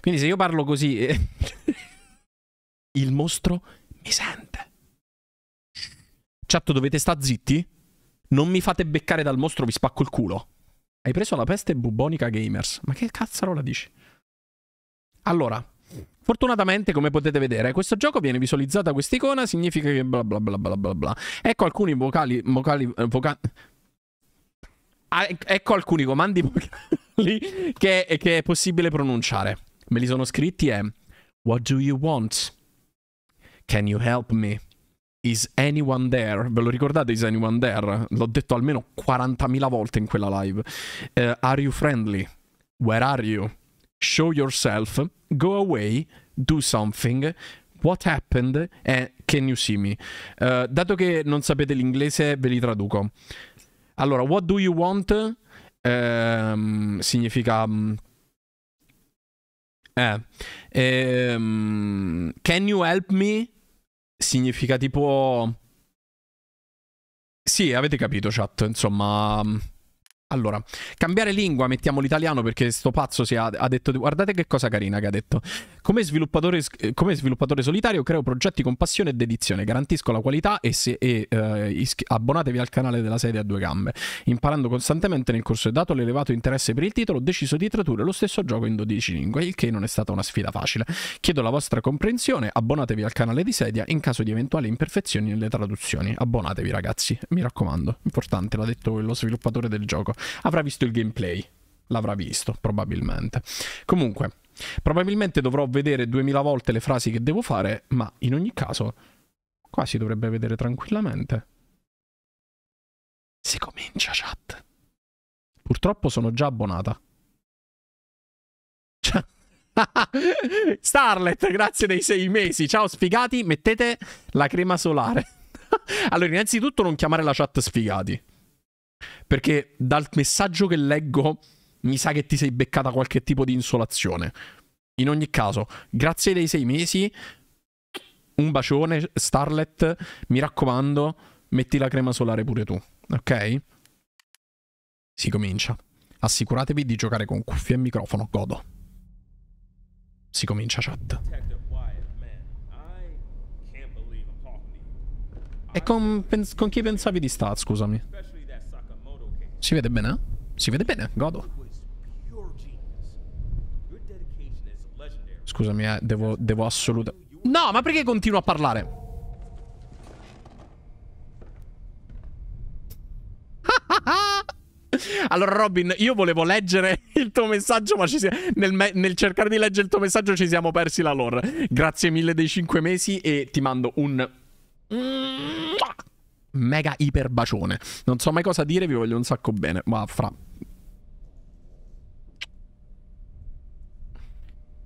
Quindi se io parlo così, eh, il mostro mi sente. Chat, dovete sta zitti? Non mi fate beccare dal mostro, vi spacco il culo. Hai preso la peste bubonica gamers. Ma che cazzarola dici? Allora, fortunatamente, come potete vedere, questo gioco viene visualizzato a quest'icona, significa che bla bla bla bla bla bla. Ecco alcuni vocali, vocali, eh, vocali... Ah, ecco alcuni comandi vocali che, che è possibile pronunciare. Me li sono scritti è What do you want? Can you help me? Is anyone there? Ve lo ricordate Is anyone there? L'ho detto almeno 40.000 volte in quella live. Uh, are you friendly? Where are you? Show yourself. Go away. Do something. What happened? And can you see me? Uh, dato che non sapete l'inglese, ve li traduco. Allora, what do you want? Um, significa... Um, eh, um, can you help me? significa tipo... Sì, avete capito, chat. Insomma, allora, cambiare lingua, mettiamo l'italiano perché sto pazzo si ha, ha, detto, guardate che cosa carina che ha detto. Come sviluppatore, come sviluppatore solitario creo progetti con passione e dedizione, garantisco la qualità e, se, e uh, abbonatevi al canale della serie a due gambe. Imparando costantemente nel corso e dato l'elevato interesse per il titolo, ho deciso di tradurre lo stesso gioco in 12 lingue, il che non è stata una sfida facile. Chiedo la vostra comprensione, abbonatevi al canale di sedia in caso di eventuali imperfezioni nelle traduzioni. Abbonatevi ragazzi, mi raccomando, importante, l'ha detto lo sviluppatore del gioco avrà visto il gameplay. L'avrà visto, probabilmente. Comunque, probabilmente dovrò vedere 2000 volte le frasi che devo fare, ma in ogni caso, qua si dovrebbe vedere tranquillamente. Si comincia, chat. Purtroppo sono già abbonata. Cioè... Starlet, grazie dei sei mesi. Ciao sfigati, mettete la crema solare. allora, innanzitutto non chiamare la chat sfigati. Perché dal messaggio che leggo mi sa che ti sei beccata qualche tipo di insolazione. In ogni caso, grazie dei sei mesi, un bacione, Starlet, mi raccomando, metti la crema solare pure tu, ok? Si comincia. Assicuratevi di giocare con cuffie e microfono, godo. Si comincia chat. E con, con chi pensavi di sta, scusami? Si vede bene? Si vede bene, godo. Scusami, eh, devo, devo assolutamente... No, ma perché continuo a parlare? Allora, Robin, io volevo leggere il tuo messaggio, ma nel, nel, cercare di leggere il tuo messaggio ci siamo persi la lore. Grazie mille dei 5 mesi e ti mando un mega iper bacione. Non so mai cosa dire, vi voglio un sacco bene. Ma fra.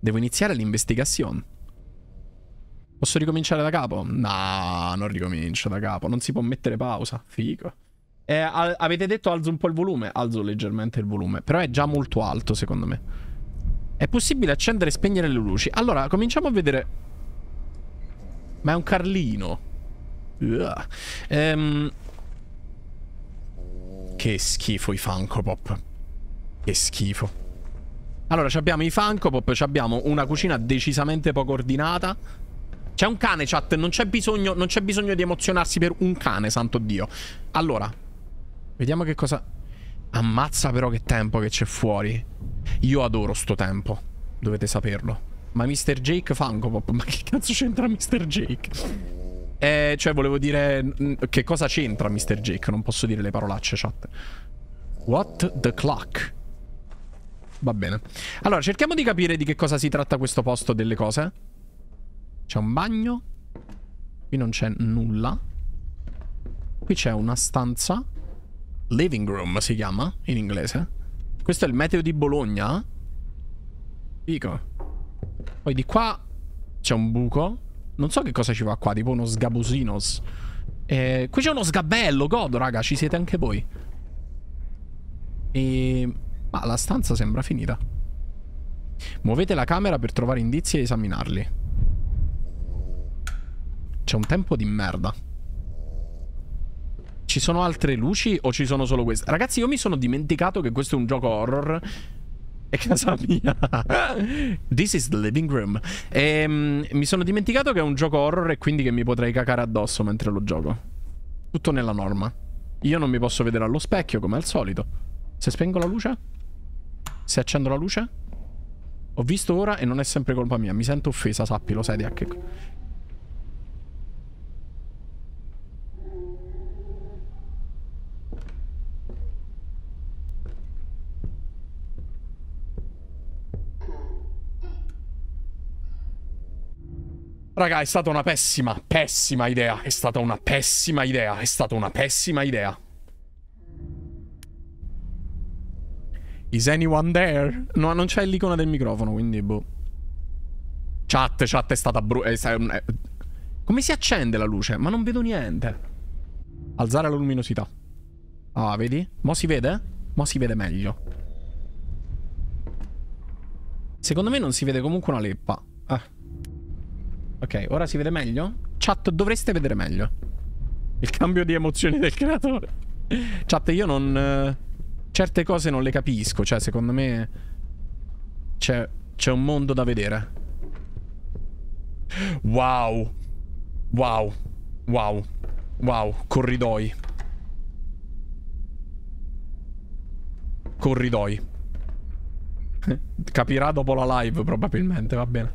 Devo iniziare l'investigazione. Posso ricominciare da capo? No, non ricomincio da capo. Non si può mettere pausa. Figo. Eh, avete detto alzo un po' il volume? Alzo leggermente il volume. Però è già molto alto, secondo me. È possibile accendere e spegnere le luci. Allora, cominciamo a vedere... Ma è un Carlino. Um, che schifo i Funko Pop. Che schifo. Allora, abbiamo i Funko abbiamo una cucina decisamente poco ordinata. C'è un cane, chat, non c'è bisogno, bisogno di emozionarsi per un cane, santo Dio. Allora, vediamo che cosa... Ammazza però che tempo che c'è fuori. Io adoro sto tempo, dovete saperlo. Ma Mr. Jake Funko ma che cazzo c'entra Mr. Jake? Eh, cioè, volevo dire... Che cosa c'entra Mr. Jake? Non posso dire le parolacce, chat. What the clock? Va bene. Allora, cerchiamo di capire di che cosa si tratta questo posto delle cose. C'è un bagno. Qui non c'è nulla. Qui c'è una stanza. Living room si chiama in inglese. Questo è il meteo di Bologna. Fico. Poi di qua c'è un buco. Non so che cosa ci va qua, tipo uno sgabusinos. Eh, qui c'è uno sgabello, godo, raga, ci siete anche voi. E... Ma la stanza sembra finita. Muovete la camera per trovare indizi e esaminarli. C'è un tempo di merda. Ci sono altre luci o ci sono solo queste? Ragazzi, io mi sono dimenticato che questo è un gioco horror È casa mia. This is the living room. E, um, mi sono dimenticato che è un gioco horror e quindi che mi potrei cacare addosso mentre lo gioco. Tutto nella norma. Io non mi posso vedere allo specchio come al solito. Se spengo la luce? Se accendo la luce? Ho visto ora e non è sempre colpa mia. Mi sento offesa, sappilo, sai, che... Raga, è stata una pessima, pessima idea. È stata una pessima idea. È stata una pessima idea. Is anyone there? No, non c'è l'icona del microfono, quindi boh. Chat, chat è stata brutta. Eh, come si accende la luce? Ma non vedo niente. Alzare la luminosità. Ah, vedi? Mo si vede? Mo si vede meglio. Secondo me non si vede comunque una leppa. Ah. Ok, ora si vede meglio? Chat, dovreste vedere meglio. Il cambio di emozioni del creatore. Chat, io non... Certe cose non le capisco. Cioè, secondo me... C'è un mondo da vedere. Wow. Wow. Wow. Wow. Corridoi. Corridoi. Capirà dopo la live, probabilmente, va bene.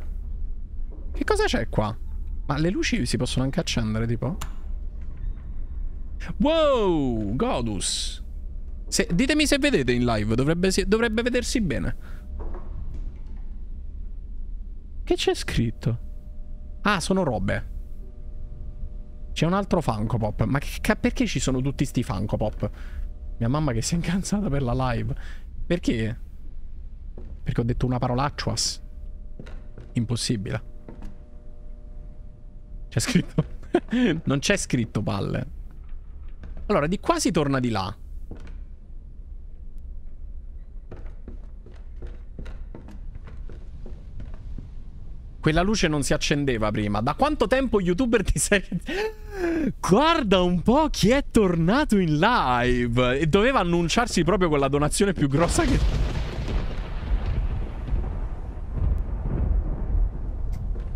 Che cosa c'è qua? Ma le luci si possono anche accendere, tipo? Wow, Godus. Se, ditemi se vedete in live, dovrebbe, dovrebbe vedersi bene. Che c'è scritto? Ah, sono robe. C'è un altro Funko Pop. Ma che, perché ci sono tutti sti Funko Pop? Mia mamma che si è incazzata per la live. Perché? Perché ho detto una parolacciuas. Impossibile. C'è scritto... non c'è scritto palle. Allora, di qua si torna di là. Quella luce non si accendeva prima. Da quanto tempo youtuber ti sei... Guarda un po' chi è tornato in live. E doveva annunciarsi proprio con la donazione più grossa che...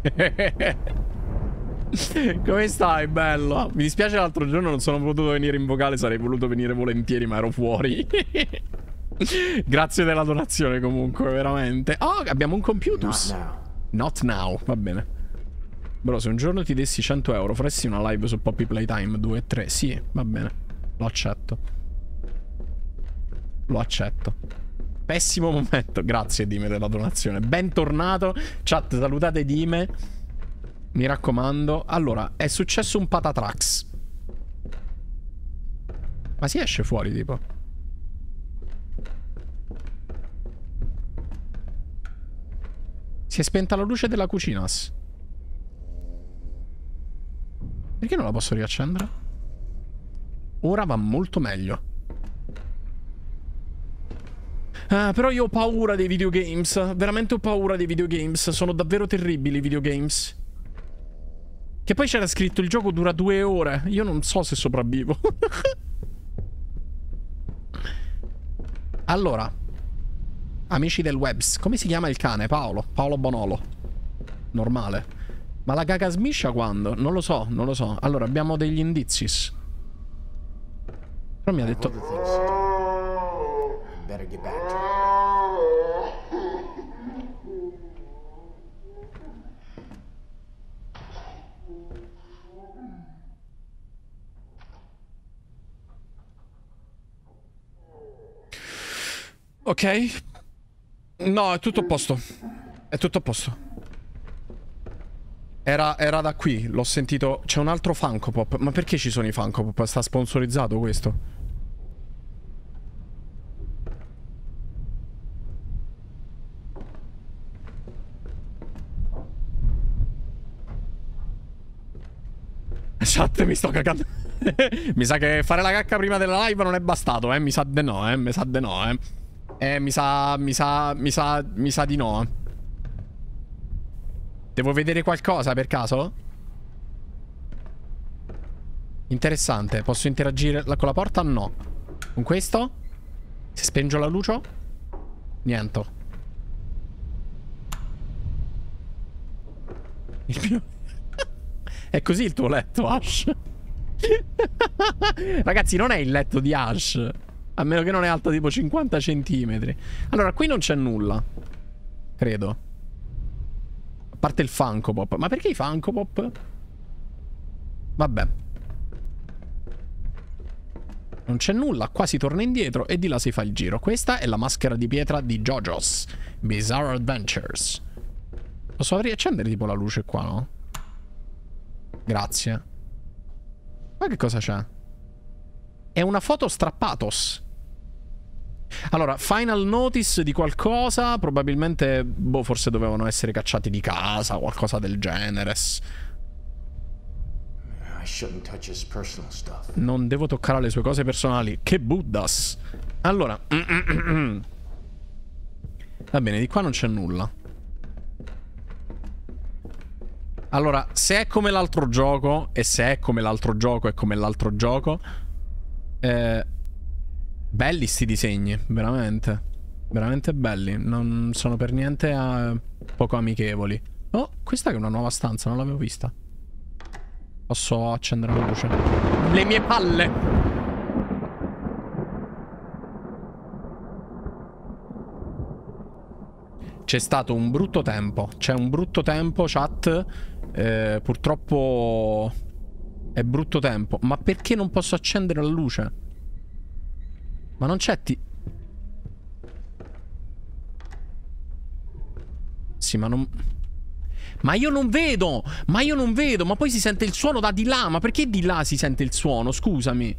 Come stai, bello? Mi dispiace l'altro giorno non sono potuto venire in vocale, sarei voluto venire volentieri, ma ero fuori. Grazie della donazione comunque, veramente. Oh, abbiamo un computer. Not now. Va bene. Bro, se un giorno ti dessi 100 euro, faresti una live su Poppy Playtime 2 e 3? Sì, va bene. Lo accetto. Lo accetto. Pessimo momento. Grazie Dime della donazione. Bentornato. Chat, salutate Dime. Mi raccomando. Allora, è successo un patatrax. Ma si esce fuori, tipo. Si è spenta la luce della cucinas. Perché non la posso riaccendere? Ora va molto meglio. Ah, però io ho paura dei videogames. Veramente ho paura dei videogames. Sono davvero terribili i videogames. Che poi c'era scritto il gioco dura due ore. Io non so se sopravvivo. allora. Amici del webs. Come si chiama il cane? Paolo. Paolo Bonolo. Normale. Ma la caga smiscia quando? Non lo so, non lo so. Allora, abbiamo degli indizi. Però mi ha detto... Ok. No, è tutto a posto. È tutto a posto. Era, era da qui, l'ho sentito. C'è un altro Funko Pop. Ma perché ci sono i Funko Pop? Sta sponsorizzato questo? Chat, mi sto cagando. mi sa che fare la cacca prima della live non è bastato, eh. Mi sa de no, eh. Mi sa de no, eh. Eh, mi sa, mi sa, mi sa, mi sa di no. Devo vedere qualcosa per caso? Interessante. Posso interagire con la porta? No. Con questo? Se spengo la luce? Niente. Mio... è così il tuo letto, Ash? Ragazzi, non è il letto di Ash. A meno che non è alto tipo 50 centimetri. Allora, qui non c'è nulla. Credo. A parte il Funko Pop. Ma perché i Funko Pop? Vabbè. Non c'è nulla, qua si torna indietro e di là si fa il giro. Questa è la maschera di pietra di JoJo's Bizarre Adventures. Posso riaccendere tipo la luce qua, no? Grazie. Ma che cosa c'è? È una foto strappatos. Allora, final notice di qualcosa, probabilmente, boh, forse dovevano essere cacciati di casa, qualcosa del genere. Non devo toccare le sue cose personali. Che buddas. Allora. Va bene, di qua non c'è nulla. Allora, se è come l'altro gioco, e se è come l'altro gioco è come l'altro gioco, eh, belli sti disegni, veramente. Veramente belli. Non sono per niente eh, poco amichevoli. Oh, questa è una nuova stanza, non l'avevo vista. Posso accendere la luce. Le mie palle! C'è stato un brutto tempo. C'è un brutto tempo, chat. Eh, purtroppo è brutto tempo. Ma perché non posso accendere la luce? Ma non c'è ti... Sì, ma non... Ma io non vedo! Ma io non vedo! Ma poi si sente il suono da di là! Ma perché di là si sente il suono? Scusami.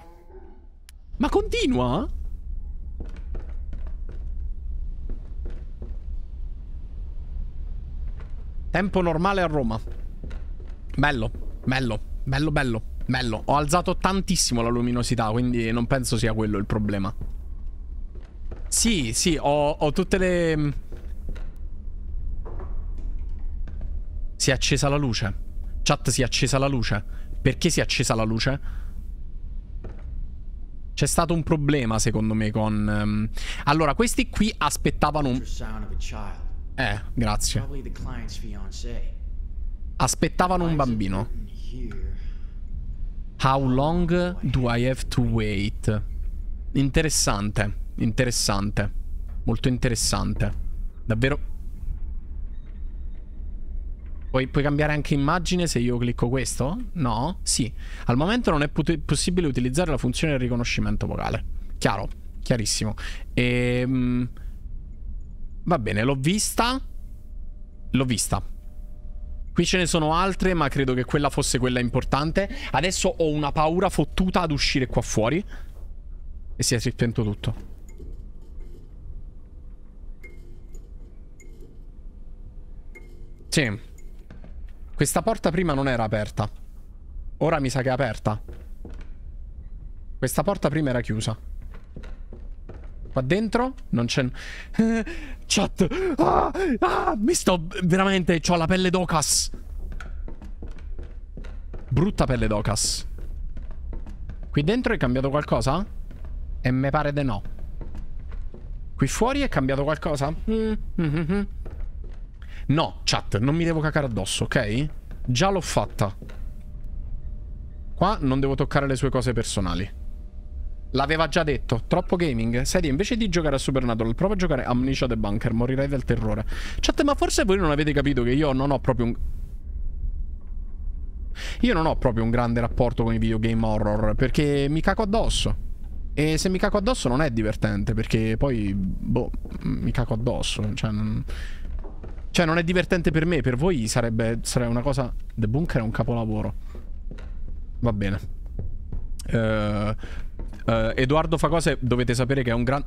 Ma continua? Tempo normale a Roma. Bello, bello, bello, bello. Bello, ho alzato tantissimo la luminosità, quindi non penso sia quello il problema. Sì, sì, ho, ho tutte le... Si è accesa la luce. Chat, si è accesa la luce. Perché si è accesa la luce? C'è stato un problema, secondo me, con... Um... Allora, questi qui aspettavano un... Eh, grazie. Aspettavano un bambino. How long do I have to wait? Interessante, interessante. Molto interessante. Davvero... Puoi, puoi, cambiare anche immagine se io clicco questo? No? Sì. Al momento non è possibile utilizzare la funzione del riconoscimento vocale. Chiaro, chiarissimo. Ehm, va bene, l'ho vista. L'ho vista. Qui ce ne sono altre, ma credo che quella fosse quella importante. Adesso ho una paura fottuta ad uscire qua fuori. E si è spento tutto. Sì. Questa porta prima non era aperta. Ora mi sa che è aperta. Questa porta prima era chiusa. Qua dentro non c'è... chat! Ah, ah, mi sto... Veramente, ho la pelle d'Ocas. Brutta pelle d'Ocas. Qui dentro è cambiato qualcosa? E me pare di no. Qui fuori è cambiato qualcosa? Mm -hmm. No, chat, non mi devo cacare addosso, ok? Già l'ho fatta. Qua non devo toccare le sue cose personali. L'aveva già detto. Troppo gaming. Sedi, invece di giocare a Supernatural, prova a giocare Amnesia The Bunker. Morirai del terrore. Chat, ma forse voi non avete capito che io non ho proprio un... Io non ho proprio un grande rapporto con i videogame horror, perché mi caco addosso. E se mi caco addosso non è divertente, perché poi, boh, mi caco addosso. Cioè, non, cioè, non è divertente per me, per voi sarebbe, sarebbe una cosa... The Bunker è un capolavoro. Va bene. Uh, Uh, Edoardo Facose dovete sapere che è un, gran...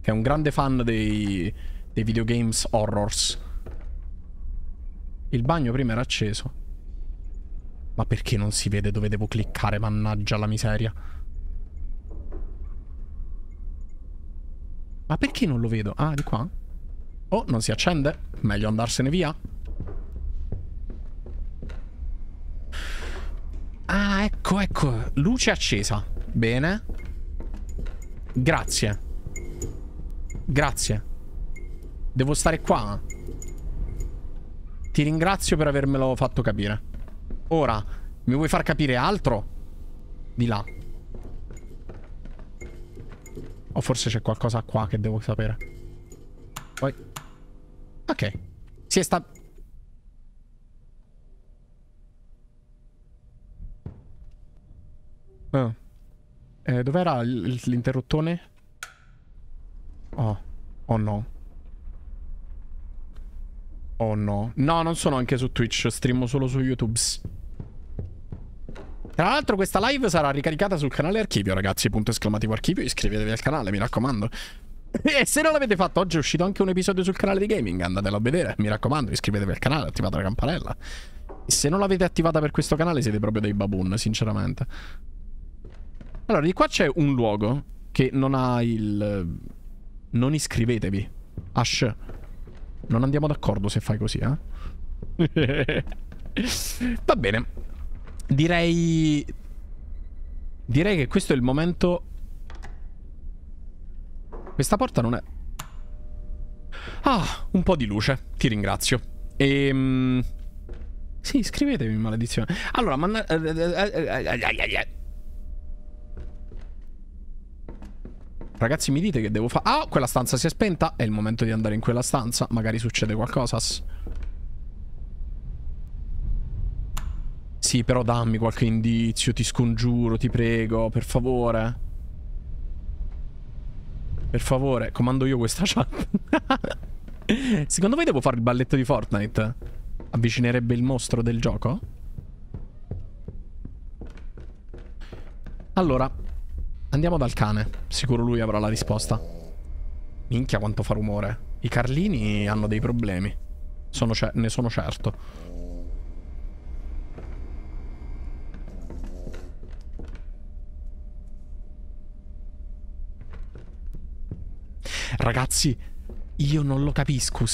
che è un grande fan dei... dei videogames horrors. Il bagno prima era acceso. Ma perché non si vede dove devo cliccare, mannaggia la miseria? Ma perché non lo vedo? Ah, di qua? Oh, non si accende? Meglio andarsene via. Ah, ecco, ecco. Luce accesa. Bene. Grazie. Grazie. Devo stare qua. Ti ringrazio per avermelo fatto capire. Ora, mi vuoi far capire altro? Di là. O forse c'è qualcosa qua che devo sapere. Poi... Ok. Si è sta... Oh. Eh, Dov'era l'interruttone? Oh. Oh no. Oh no. No, non sono anche su Twitch, streamo solo su YouTube. Tra l'altro questa live sarà ricaricata sul canale Archivio, ragazzi. Punto esclamativo Archivio. Iscrivetevi al canale, mi raccomando. E se non l'avete fatto, oggi è uscito anche un episodio sul canale di gaming. Andatelo a vedere, mi raccomando. Iscrivetevi al canale, attivate la campanella. E se non l'avete attivata per questo canale, siete proprio dei baboon, sinceramente. Allora, di qua c'è un luogo che non ha il... Non iscrivetevi. Ash. Non andiamo d'accordo se fai così, eh? Va bene. Direi... Direi che questo è il momento... Questa porta non è... Ah, un po' di luce. Ti ringrazio. Ehm... Sì, iscrivetevi, maledizione. Allora, ma... Ragazzi, mi dite che devo fare... Ah, quella stanza si è spenta. È il momento di andare in quella stanza. Magari succede qualcosa. Sì, però dammi qualche indizio, ti scongiuro, ti prego, per favore. Per favore, comando io questa chat. Secondo voi devo fare il balletto di Fortnite? Avvicinerebbe il mostro del gioco? Allora, andiamo dal cane. Sicuro lui avrà la risposta. Minchia quanto fa rumore. I Carlini hanno dei problemi. Sono ne sono certo. Ragazzi, io non lo capisco.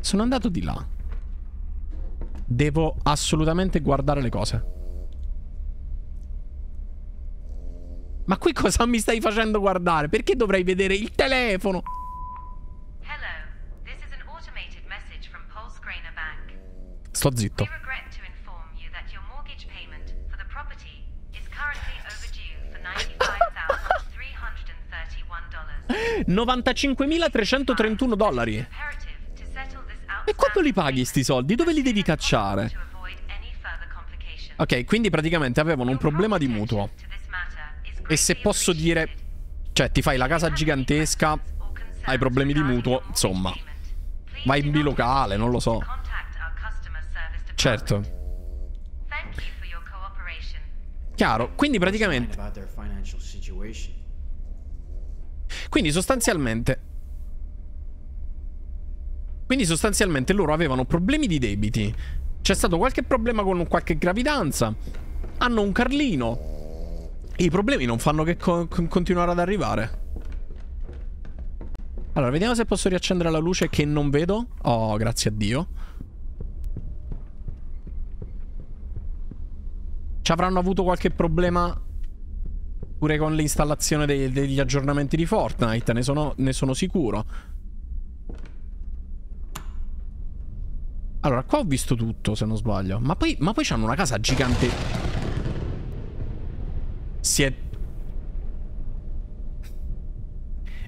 Sono andato di là. Devo assolutamente guardare le cose. Ma qui cosa mi stai facendo guardare? Perché dovrei vedere il telefono? Sto zitto. 95.331 dollari. E quando li paghi sti soldi? Dove li devi cacciare? Ok, quindi praticamente avevano un problema di mutuo. E se posso dire... Cioè, ti fai la casa gigantesca, hai problemi di mutuo, insomma. Vai in bilocale, non lo so. Certo. Chiaro, quindi praticamente... Quindi sostanzialmente... Quindi sostanzialmente loro avevano problemi di debiti. C'è stato qualche problema con qualche gravidanza. Hanno un Carlino. E i problemi non fanno che co continuare ad arrivare. Allora, vediamo se posso riaccendere la luce che non vedo. Oh, grazie a Dio. Ci avranno avuto qualche problema Pure con l'installazione degli aggiornamenti di Fortnite, ne sono, ne sono sicuro. Allora, qua ho visto tutto, se non sbaglio. Ma poi, ma poi hanno una casa gigante. Si è...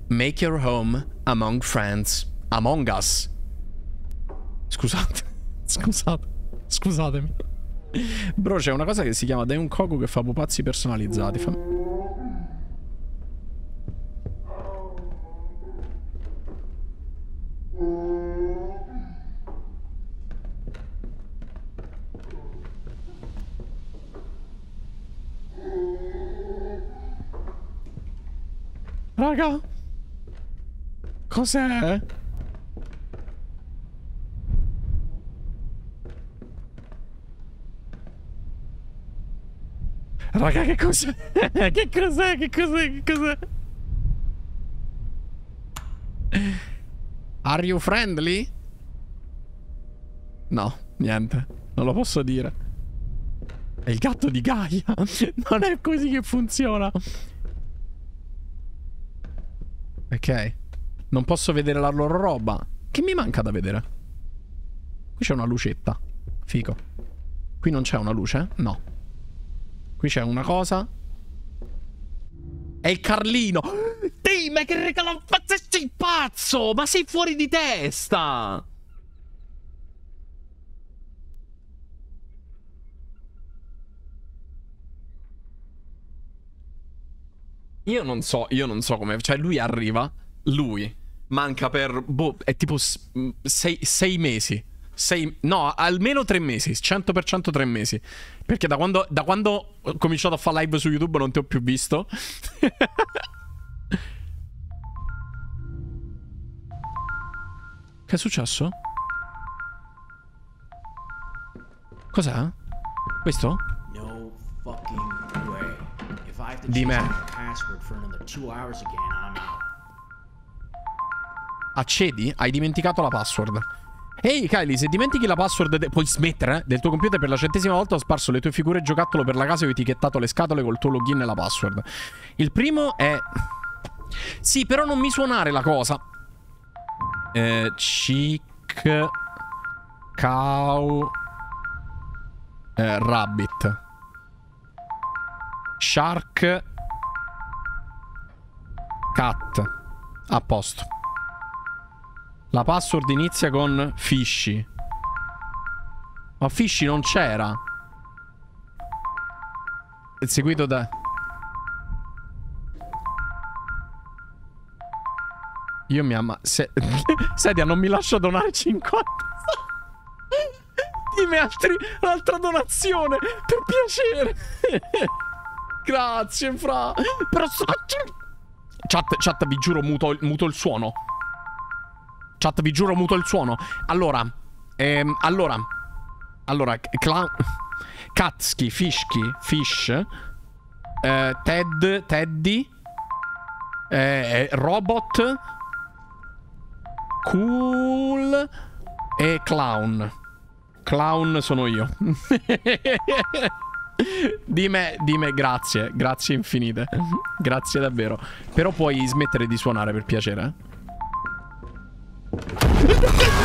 Make your home among friends. Among us. Scusate. Scusate. Scusatemi. Bro, c'è una cosa che si chiama Daeun Koku che fa pupazzi personalizzati. Fammi... Raga. Cos'è? Raga, che cos'è? che cos'è? Che cos'è? Che cos'è? Are you friendly? No, niente. Non lo posso dire. È il gatto di Gaia. Non è così che funziona. Ok. Non posso vedere la loro roba. Che mi manca da vedere? Qui c'è una lucetta. Fico. Qui non c'è una luce? No. Qui c'è una cosa. È il Carlino. Dì, ma che regalo sei pazzo! Ma sei fuori di testa! Io non so, io non so come... Cioè, lui arriva, lui manca per... Boh, è tipo sei, sei mesi. Sei, no, almeno tre mesi, 100% tre mesi. Perché da quando, da quando ho cominciato a fare live su YouTube non ti ho più visto. che è successo? Cos'è? Questo? No fucking way. If I have to Di me. Accedi? Hai dimenticato la password. Ehi hey, Kylie, se dimentichi la password puoi smettere eh? del tuo computer per la centesima volta ho sparso le tue figure giocattolo per la casa e ho etichettato le scatole col tuo login e la password. Il primo è... Sì, però non mi suonare la cosa. Eh, chic... Cow... Eh, rabbit. Shark... Cat. A posto. La password inizia con Fishy. Ma Fishy non c'era. È seguito da... Io mi ama... Se... Sedia, non mi lascia donare 50. Dimmi altri... un'altra donazione. Per piacere. Grazie, fra. Però... Chat, chat, vi giuro, muto, muto il suono. Chat, vi giuro, muto il suono. Allora, ehm, allora, allora, clown... Katski, Fishki, Fish, eh, Ted, Teddy, eh, Robot, Cool e Clown. Clown sono io. Dime grazie, grazie infinite. Grazie davvero. Però puoi smettere di suonare per piacere. Eh? Ah!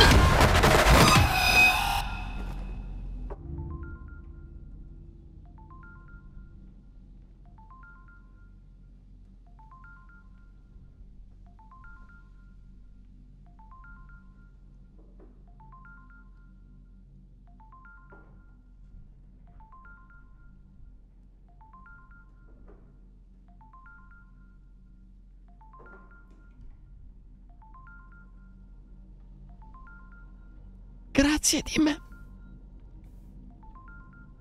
Grazie di me.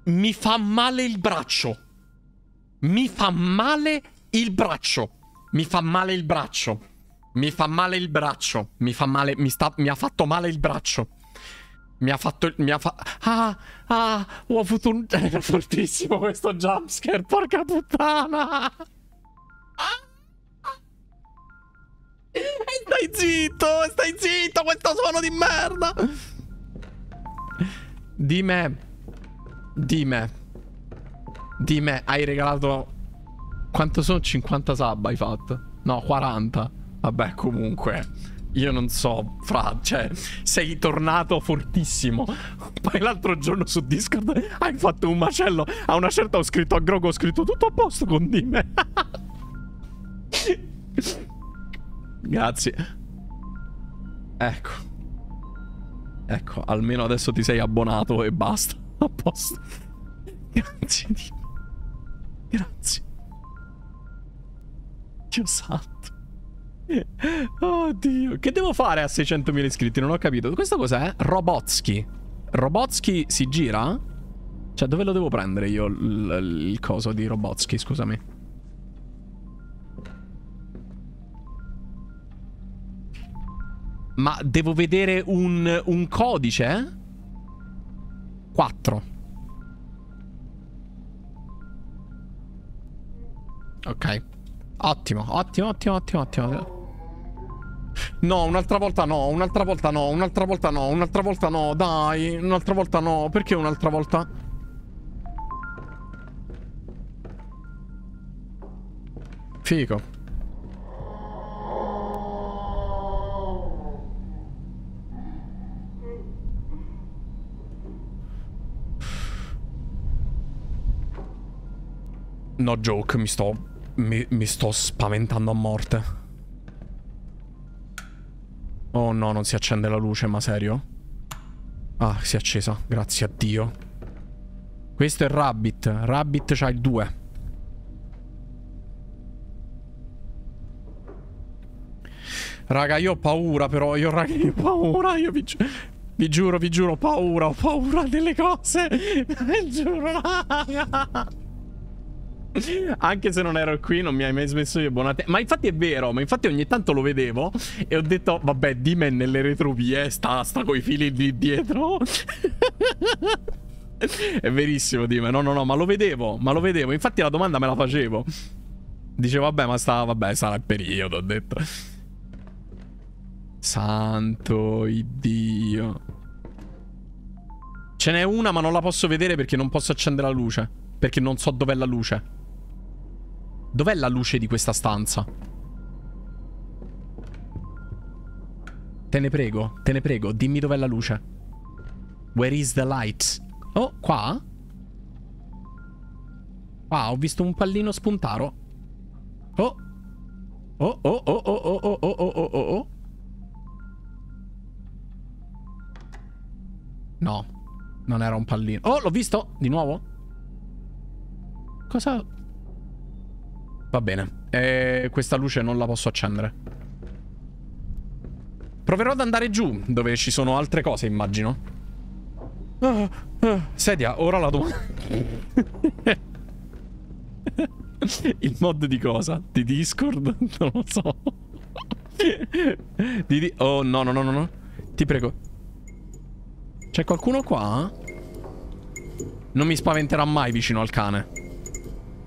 Mi fa male il braccio. Mi fa male il braccio. Mi fa male il braccio. Mi fa male il braccio. Mi fa male. Mi, sta, mi ha fatto male il braccio. Mi ha fatto. Mi ha fatto. Ah, ah, ho avuto un. Era fortissimo questo jumpscare. Porca puttana. Stai zitto, stai zitto, questo suono di merda. Di me. Di me. Di me. Hai regalato... Quanto sono? 50 sub hai fatto? No, 40. Vabbè, comunque... Io non so, fra, cioè, sei tornato fortissimo. Poi l'altro giorno su Discord hai fatto un macello. A una certa ho scritto a Grogo, ho scritto tutto a posto con Dime. Grazie. Ecco. Ecco, almeno adesso ti sei abbonato e basta. A posto. Grazie Dio. Grazie. Dio santo. Oddio. Che devo fare a 600.000 iscritti? Non ho capito. Questo cos'è? Robotsky. Robotsky si gira? Cioè, dove lo devo prendere io il, coso di Robotsky? Scusami. Ma devo vedere un, un codice? 4. Ok. Ottimo, ottimo, ottimo, ottimo, ottimo. No, un'altra volta no, un'altra volta no, un'altra volta no, un'altra volta no, dai, un'altra volta no. Perché un'altra volta? Figo No joke, mi sto... Mi, mi sto spaventando a morte. Oh no, non si accende la luce, ma serio? Ah, si è accesa, grazie a Dio. Questo è Rabbit. Rabbit c'ha il 2. Raga, io ho paura però, io raga, io ho paura, io vi, gi vi giuro, vi giuro, ho paura, ho paura delle cose. Vi giuro, raga. Anche se non ero qui, non mi hai mai smesso io buonate. Ma infatti è vero, ma infatti ogni tanto lo vedevo e ho detto, vabbè, Dime nelle retrovie sta, sta coi fili lì dietro. è verissimo, Dime. No, no, no, ma lo vedevo, ma lo vedevo. Infatti la domanda me la facevo. Dicevo, vabbè, ma sta, vabbè, sarà il periodo, ho detto. Santo Dio. Ce n'è una, ma non la posso vedere perché non posso accendere la luce. Perché non so dov'è la luce. Dov'è la luce di questa stanza? Te ne prego, te ne prego, dimmi dov'è la luce. Where is the light? Oh, qua? Qua ho visto un pallino spuntaro. Oh. Oh, oh, oh, oh, oh, oh, oh, oh, oh, oh, oh. No, non era un pallino. Oh, l'ho visto! Di nuovo? Cosa... Va bene. E questa luce non la posso accendere. Proverò ad andare giù, dove ci sono altre cose, immagino. Uh, uh, sedia, ora la domanda... Il mod di cosa? Di Discord? Non lo so. di, di... Oh, no, no, no, no. Ti prego. C'è qualcuno qua? Non mi spaventerà mai vicino al cane.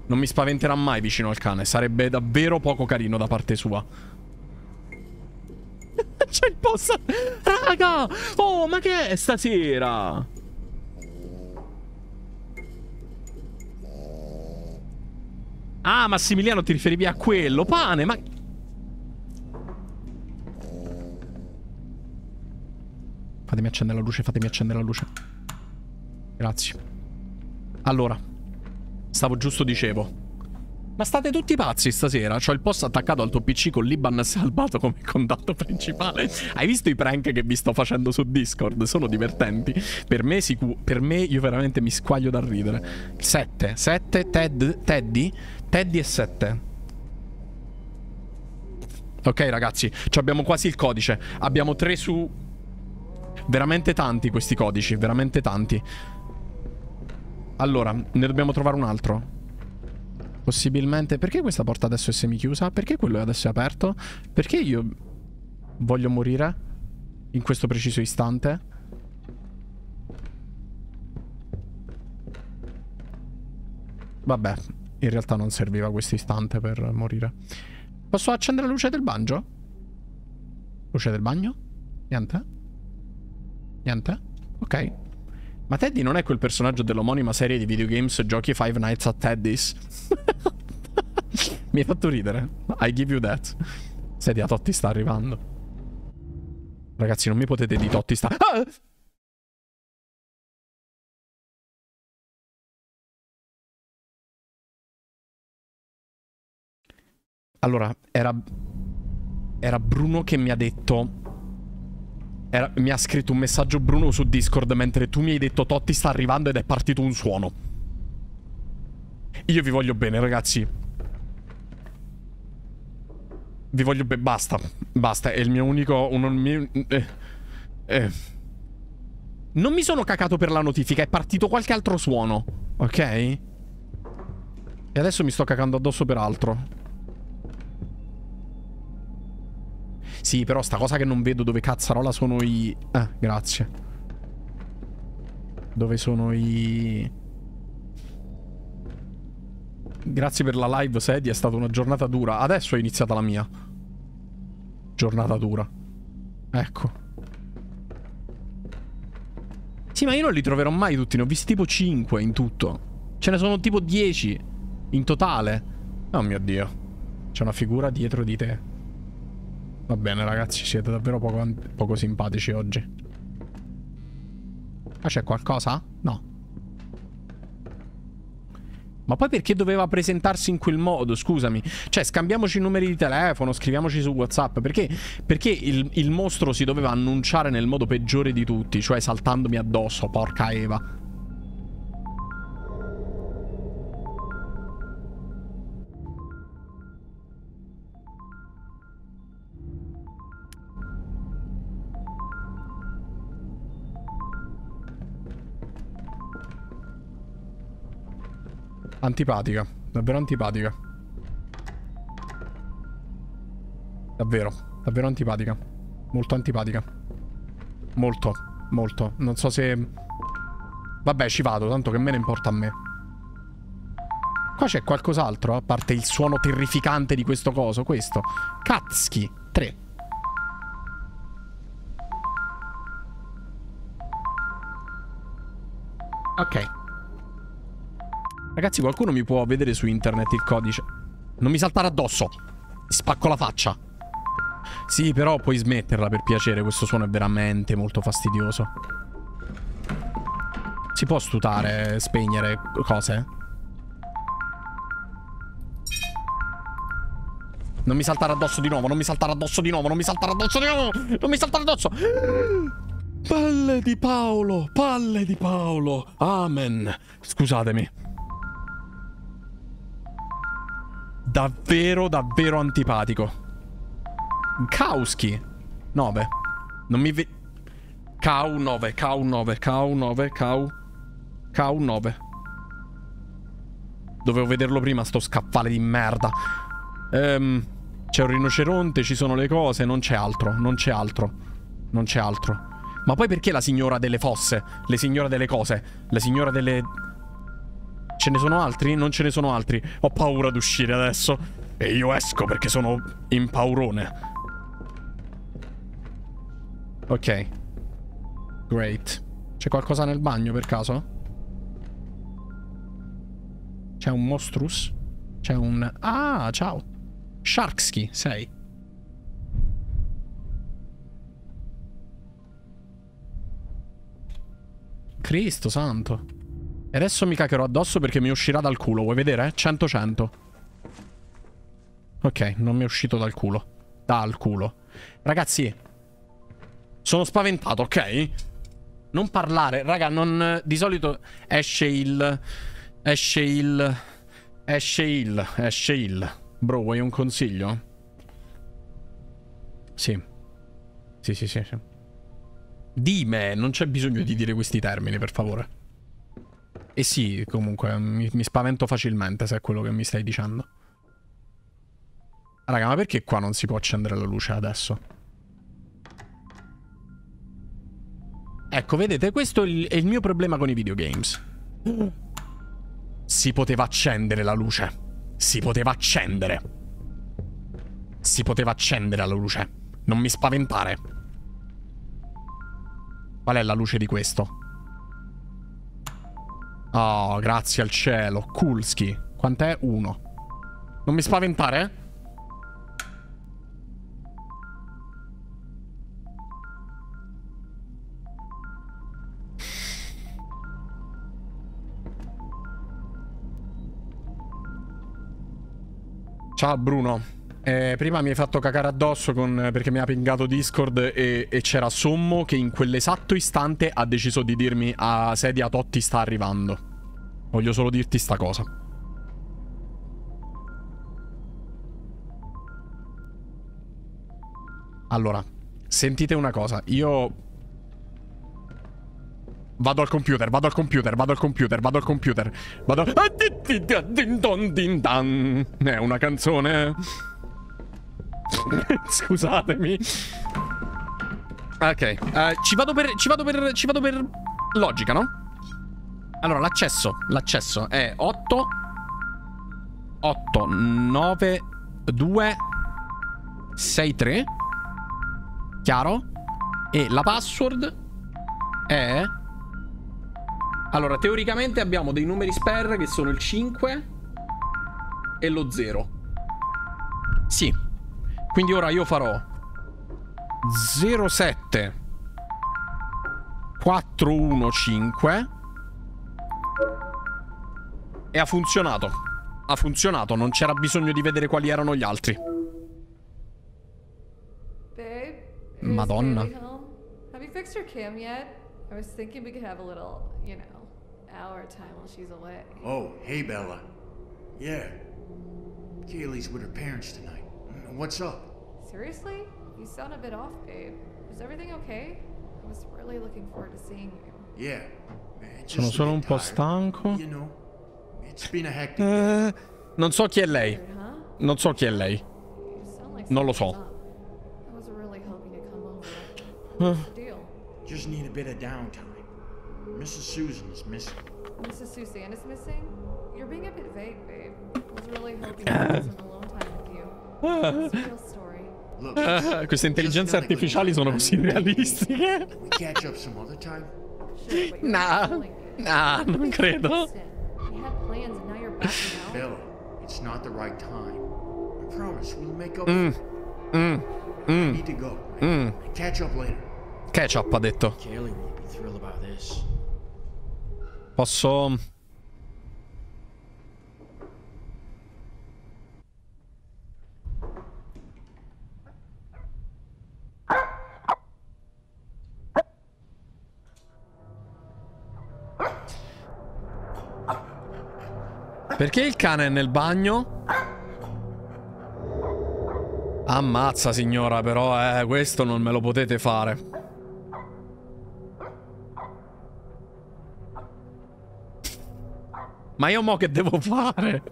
Non mi spaventerà mai vicino al cane. Sarebbe davvero poco carino da parte sua. C'è il post... Raga! Oh, ma che è stasera? Ah, Massimiliano, ti riferivi a quello. Pane, ma... Fatemi accendere la luce, fatemi accendere la luce. Grazie. Allora... Stavo giusto dicevo. Ma state tutti pazzi stasera? C'ho il post attaccato al tuo PC con l'Iban salvato come contatto principale. Hai visto i prank che vi sto facendo su Discord? Sono divertenti. Per me. Per me, io veramente mi squaglio da ridere. 7. 7. Ted. Teddy. Teddy e 7. Ok, ragazzi. Abbiamo quasi il codice. Abbiamo 3 su. Veramente tanti questi codici. Veramente tanti. Allora, ne dobbiamo trovare un altro. Possibilmente... Perché questa porta adesso è semichiusa? Perché quello adesso è aperto? Perché io voglio morire? In questo preciso istante? Vabbè, in realtà non serviva questo istante per morire. Posso accendere la luce del bagno? Luce del bagno? Niente? Niente? Ok. Ma Teddy non è quel personaggio dell'omonima serie di videogames giochi Five Nights at Teddy's? Mi hai fatto ridere. I give you that. Sedia Totti sta arrivando. Ragazzi, non mi potete di Totti sta... Ah! Allora, era... Era Bruno che mi ha detto era, mi ha scritto un messaggio Bruno su Discord mentre tu mi hai detto Totti sta arrivando ed è partito un suono. Io vi voglio bene, ragazzi. Vi voglio bene. Basta. Basta. È il mio unico... Un, mio, eh, eh. Non mi sono cacato per la notifica. È partito qualche altro suono. Ok? E adesso mi sto cacando addosso per altro. Sì, però sta cosa che non vedo dove cazzarola sono i... Eh, grazie. Dove sono i... Grazie per la live, Sedi, è stata una giornata dura. Adesso è iniziata la mia. Giornata dura. Ecco. Sì, ma io non li troverò mai tutti. Ne ho visti tipo 5 in tutto. Ce ne sono tipo 10 in totale. Oh mio Dio. C'è una figura dietro di te. Va bene, ragazzi, siete davvero poco, poco simpatici oggi. Ah, c'è qualcosa? No. Ma poi perché doveva presentarsi in quel modo? Scusami. Cioè, scambiamoci i numeri di telefono, scriviamoci su WhatsApp. Perché, perché il, il mostro si doveva annunciare nel modo peggiore di tutti, cioè saltandomi addosso, porca Eva. Antipatica. Davvero antipatica. Davvero. Davvero antipatica. Molto antipatica. Molto. Molto. Non so se... Vabbè, ci vado, tanto che me ne importa a me. Qua c'è qualcos'altro, a parte il suono terrificante di questo coso. Questo. Katsuki 3. Ok. Ragazzi, qualcuno mi può vedere su internet il codice? Non mi saltare addosso. Mi spacco la faccia. Sì, però puoi smetterla per piacere. Questo suono è veramente molto fastidioso. Si può stutare, spegnere cose? Non mi saltare addosso di nuovo, non mi saltare addosso di nuovo, non mi saltare addosso di nuovo, non mi saltare addosso. Palle di Paolo, palle di Paolo. Amen. Scusatemi. Davvero, davvero antipatico. Kauski. 9. Non mi ve... Kau 9, Kau 9, Kau 9, Kau... Kau 9. Dovevo vederlo prima, sto scaffale di merda. Ehm... C'è un rinoceronte, ci sono le cose, non c'è altro, non c'è altro. Non c'è altro. Ma poi perché la signora delle fosse? Le signore delle cose? La signora delle... Ce ne sono altri? Non ce ne sono altri. Ho paura di uscire adesso. E io esco perché sono impaurone. Ok. Great. C'è qualcosa nel bagno per caso? C'è un mostrus? C'è un... Ah, ciao. Sharksky, sei. Cristo santo. E adesso mi caccherò addosso perché mi uscirà dal culo. Vuoi vedere? 100-100. Ok, non mi è uscito dal culo. Dal culo. Ragazzi, sono spaventato, ok? Non parlare. Raga, non... Di solito esce il... Esce il... Esce il... Esce il... Bro, vuoi un consiglio? Sì. Sì, sì, sì. sì. Dime, non c'è bisogno di dire questi termini, per favore. E sì, comunque, mi, mi spavento facilmente se è quello che mi stai dicendo. Raga, ma perché qua non si può accendere la luce adesso? Ecco, vedete, questo è il, è il mio problema con i videogames. Si poteva accendere la luce. Si poteva accendere. Si poteva accendere la luce. Non mi spaventare. Qual è la luce di questo? Oh, grazie al cielo. Kulski. Quant'è? Uno. Non mi spaventare? Ciao Bruno. Eh, prima mi hai fatto cacare addosso con, perché mi ha pingato Discord e, e c'era Sommo che in quell'esatto istante ha deciso di dirmi a sedia Totti sta arrivando. Voglio solo dirti sta cosa. Allora, sentite una cosa, io... Vado al computer, vado al computer, vado al computer, vado al computer, vado... È una canzone... Scusatemi. Ok, uh, ci vado per... Ci vado per... Ci vado per... Logica, no? Allora, l'accesso. L'accesso è 8... 8, 9, 2, 6, 3. Chiaro? E la password è... Allora, teoricamente abbiamo dei numeri spare che sono il 5 e lo 0. Sì. Quindi ora io farò 07 415 E ha funzionato. Ha funzionato Non c'era bisogno di vedere quali erano gli altri. Madonna. Oh, hey Bella. Yeah. Kaylee's with her parents tonight. What's up? Seriously? You sound a bit off, babe. Is everything okay? I was really looking forward to seeing you. Yeah. eh, Sono just a solo un po' stanco. You know, it's been a hectic Eh, non so chi è lei. Weird, huh? Non so chi è lei. You sound like Non lo something's so. up. I was really hoping to come over. What's the deal? Just need a bit of downtime. Mrs. Susan is missing. Mrs. Suzanne is missing? You're being a bit vague, babe. I was really hoping to have some alone time with you. Queste intelligenze artificiali sono così realistiche. nah, nah, non credo. Mm. Mm. Mm. Mm. Ketchup ha detto. Posso... Perché il cane è nel bagno? Ammazza signora, però, eh, questo non me lo potete fare. Ma io mo che devo fare?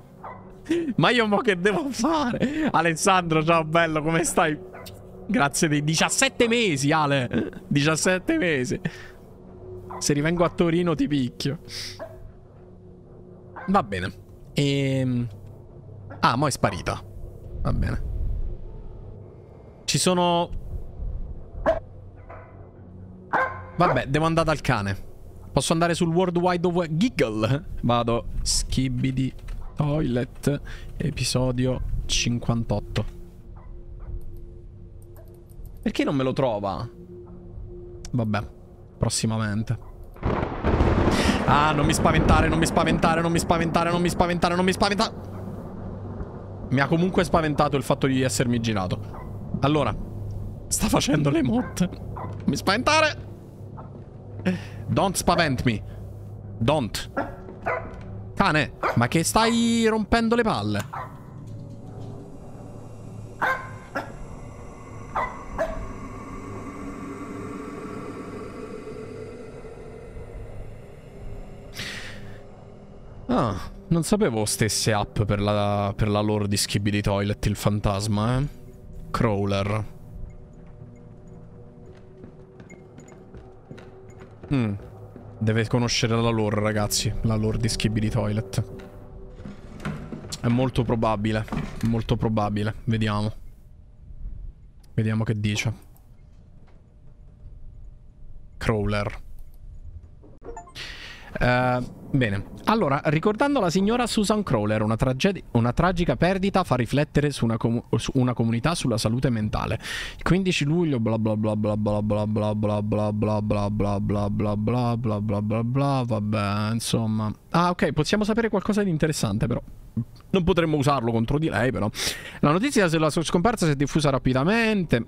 Ma io mo che devo fare? Alessandro, ciao bello, come stai? Grazie dei 17 mesi, Ale. 17 mesi. Se rivengo a Torino ti picchio. Va bene. Ehm... Ah, mo è sparita. Va bene. Ci sono... Vabbè, devo andare dal cane. Posso andare sul World Wide of Giggle? Vado. Skibidi Toilet, episodio 58. Perché non me lo trova? Vabbè, prossimamente. Ah, non mi spaventare, non mi spaventare, non mi spaventare, non mi spaventare, non mi spaventare. Mi ha comunque spaventato il fatto di essermi girato. Allora, sta facendo le motte. Non mi spaventare. Don't spavent me. Don't. Cane, ma che stai rompendo le palle? Ah, non sapevo stesse app per la, per la lore di Skibidi Toilet, il fantasma, eh. Crawler. Mm. Deve conoscere la lore, ragazzi. La lore di Skibidi Toilet. È molto probabile. Molto probabile. Vediamo. Vediamo che dice. Crawler. Eh, bene. Allora, ricordando la signora Susan Crawler, una, una tragica perdita fa riflettere su una, comu- su una comunità sulla salute mentale. Il 15 luglio bla bla bla bla bla bla bla bla bla bla bla bla bla bla bla bla bla bla bla vabbè, insomma. Ah, ok, possiamo sapere qualcosa di interessante però. Non potremmo usarlo contro di lei, però. La notizia sulla sua scomparsa si è diffusa rapidamente.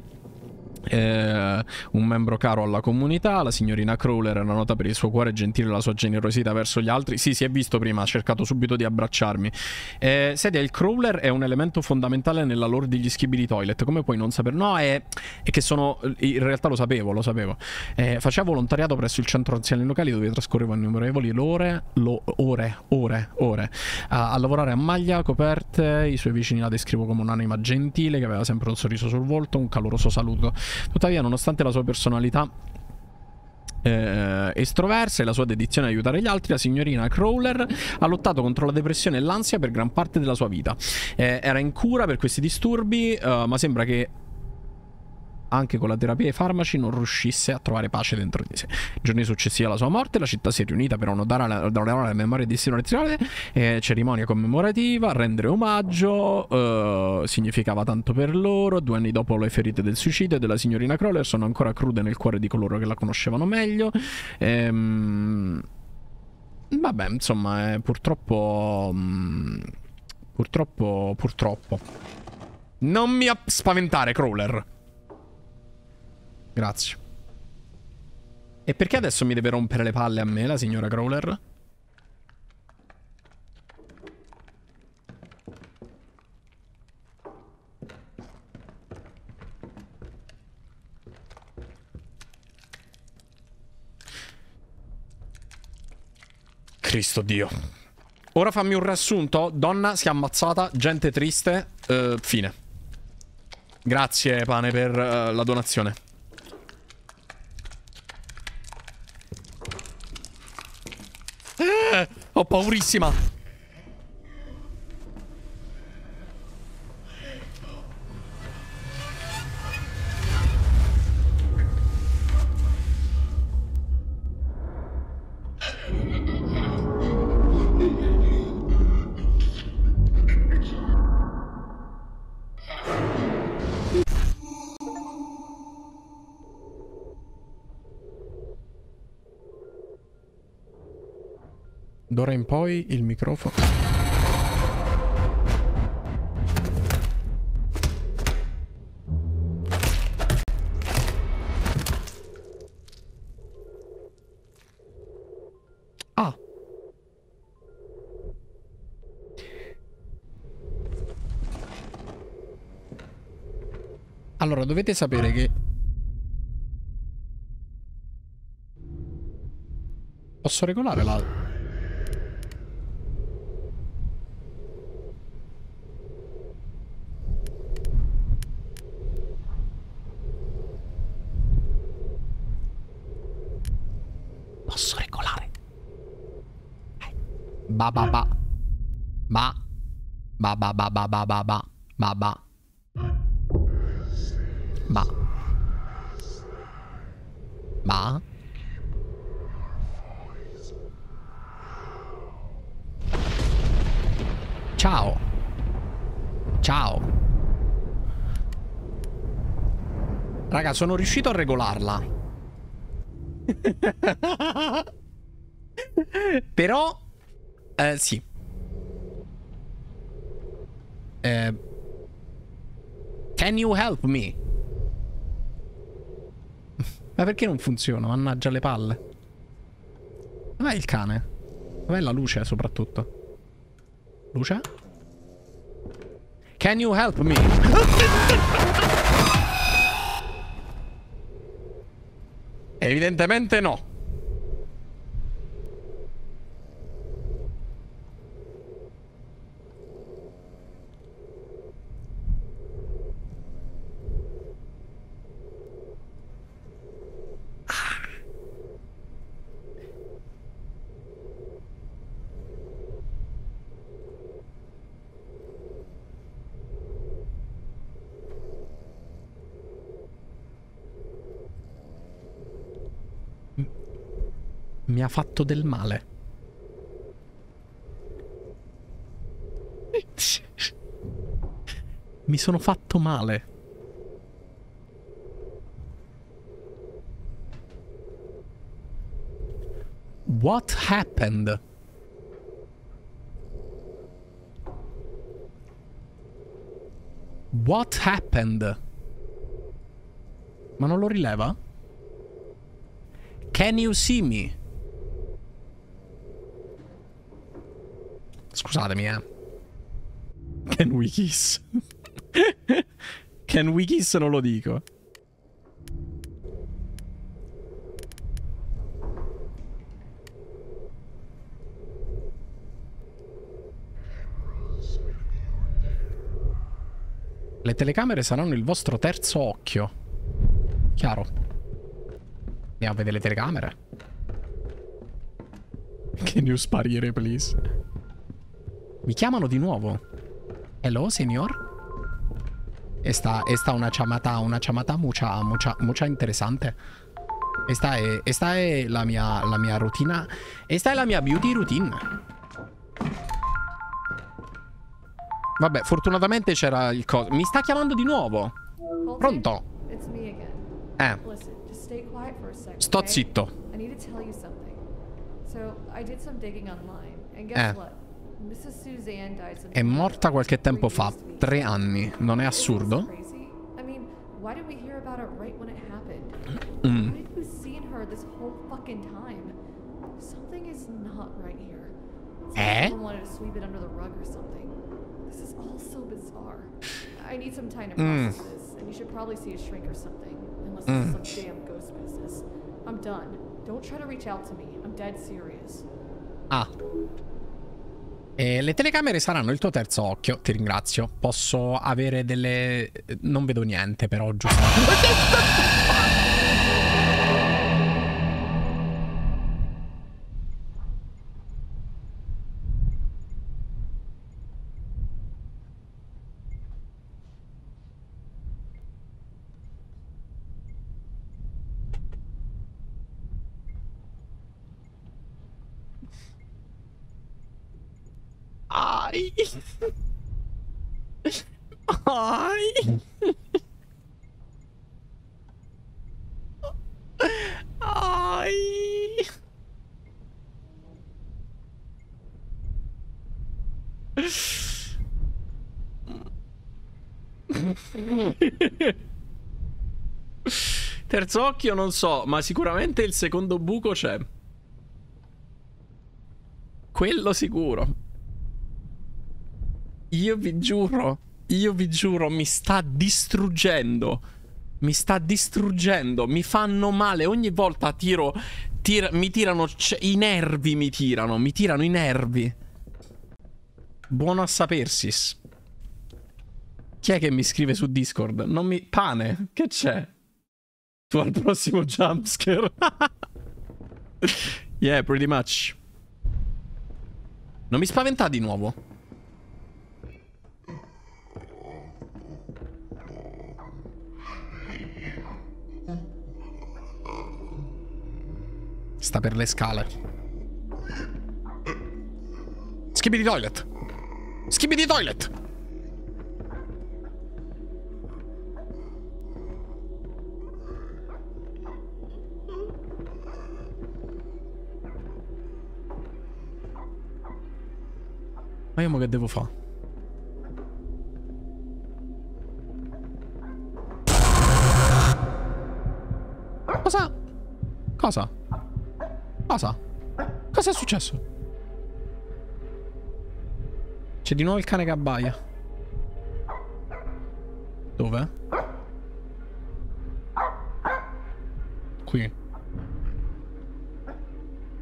Eh, un membro caro alla comunità, la signorina Crawler era nota per il suo cuore gentile e la sua generosità verso gli altri. Sì, si è visto prima, ha cercato subito di abbracciarmi. Eh, Sedia, il Crawler è un elemento fondamentale nella lore degli schibidi toilet. Come puoi non sapere? No, è, è che sono. In realtà lo sapevo, lo sapevo. Eh, faceva volontariato presso il centro anziani locali dove trascorreva innumerevoli ore, lo- ore, ore, ore a, a lavorare a maglia, coperte. I suoi vicini la descrivo come un'anima gentile che aveva sempre un sorriso sul volto, un caloroso saluto. Tuttavia, nonostante la sua personalità eh, estroversa e la sua dedizione a aiutare gli altri, la signorina Crawler ha lottato contro la depressione e l'ansia per gran parte della sua vita. Eh, era in cura per questi disturbi, eh, ma sembra che anche con la terapia e i farmaci, non riuscisse a trovare pace dentro di sé. Giorni successivi alla sua morte, la città si è riunita per onorare la, la memoria di Sino nazionale, eh, cerimonia commemorativa, rendere omaggio, eh, significava tanto per loro. Due anni dopo le ferite del suicidio della signorina Crawler sono ancora crude nel cuore di coloro che la conoscevano meglio. Ehm, vabbè, insomma, eh, purtroppo... Mh, purtroppo, purtroppo. Non mi spaventare, Crawler. Grazie. E perché adesso mi deve rompere le palle a me, la signora Crawler? Cristo Dio. Ora fammi un riassunto. Donna si è ammazzata, gente triste, uh, fine. Grazie, pane, per uh, la donazione. Eh, ho paurissima. D'ora in poi il microfono... Ah. Allora, dovete sapere che... Posso regolare la... Posso regolare. Ba ba ba. Ba. Ba ba ba ba ba ba ba. Ba ba. Ba. Ba. Ciao. Ciao. Raga, sono riuscito a regolarla. Però, eh, sì. Eh, can you help me? Ma perché non funziona? Mannaggia le palle. Dov'è il cane? Dov'è la luce soprattutto? Luce? Can you help me? Evidentemente no. Mi ha fatto del male. Mi sono fatto male. What happened? What happened? Ma non lo rileva? Can you see me? Scusatemi, eh. Can we kiss? Can we kiss non lo dico. Le telecamere saranno il vostro terzo occhio. Chiaro. Andiamo a vedere le telecamere. Can you sparire, please? Mi chiamano di nuovo. Hello, signor? Esta, esta una chamata, una chamata mucha, mucha, mucha interesante. Esta è, esta è la mia, la mia routine. Esta è la mia beauty routine. Vabbè, fortunatamente c'era il coso. Mi sta chiamando di nuovo. Pronto? Eh, sto zitto. Eh. È morta qualche tempo fa. Tre anni. Non è assurdo? Mm. Eh? Mm. Mm. Ah. E le telecamere saranno il tuo terzo occhio. Ti ringrazio. Posso avere delle. Non vedo niente, però, giusto. Ai. Ai. Ai. Terzo occhio non so, ma sicuramente il secondo buco c'è. Quello sicuro. Io vi giuro, io vi giuro, mi sta distruggendo. Mi sta distruggendo, mi fanno male. Ogni volta tiro, tira- mi tirano, i nervi mi tirano, mi tirano i nervi. Buono a sapersi. Chi è che mi scrive su Discord? Non mi... Pane, che c'è? Tu al prossimo jumpscare. yeah, pretty much. Non mi spaventa di nuovo. Sta per le scale. Skibidi toilet. Skibidi toilet. Ma io mo che devo fare? Cosa? Cosa? Cosa? Cosa è successo? C'è di nuovo il cane che abbaia. Dove? Qui.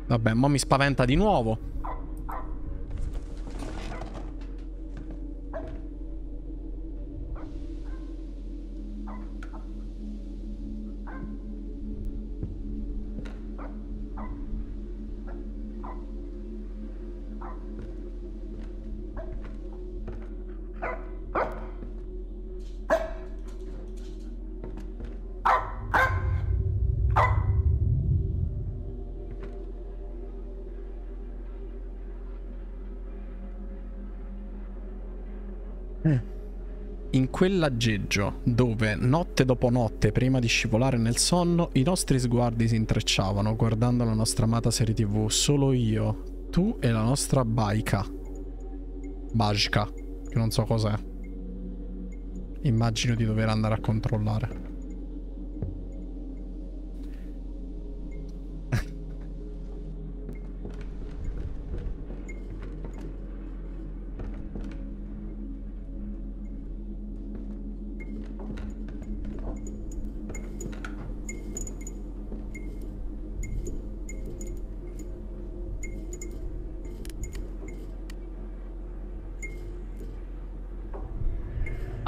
Vabbè, mo mi spaventa di nuovo. Quell'aggeggio dove notte dopo notte, prima di scivolare nel sonno, i nostri sguardi si intrecciavano guardando la nostra amata serie tv. Solo io, tu e la nostra Baika. Bajka, che non so cos'è. Immagino di dover andare a controllare.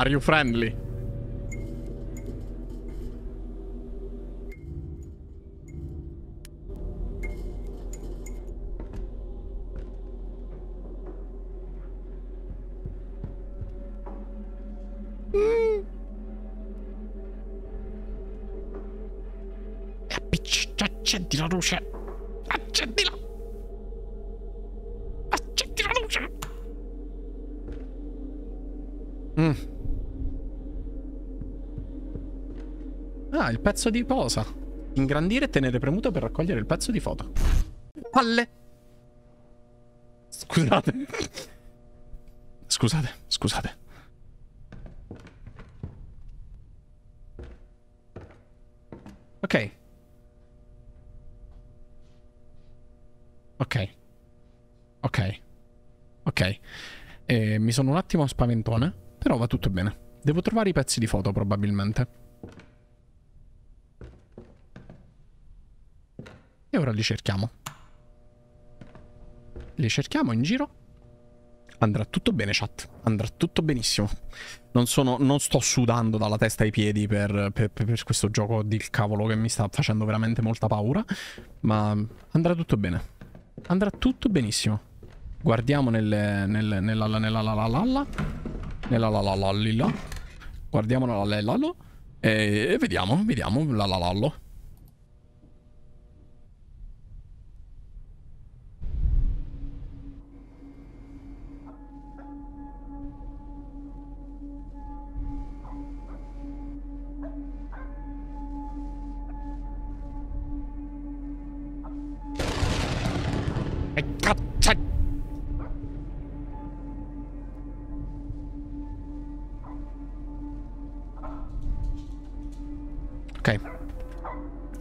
Are you friendly? Mm. Appicciaccia di la luce. Ah, il pezzo di posa. Ingrandire e tenere premuto per raccogliere il pezzo di foto. Palle. Scusate. Scusate, scusate. Ok. Ok. Ok. Ok. Eh, mi sono un attimo spaventone, però va tutto bene. Devo trovare i pezzi di foto probabilmente. E ora li cerchiamo. Li cerchiamo in giro. Andrà tutto bene, chat. Andrà tutto benissimo. Non, sono, non sto sudando dalla testa ai piedi per, per, per, questo gioco di cavolo che mi sta facendo veramente molta paura. Ma andrà tutto bene. Andrà tutto benissimo. Guardiamo nelle, nelle, nella nella la la la la nella la la la la Guardiamo nella la la la e vediamo, vediamo la la la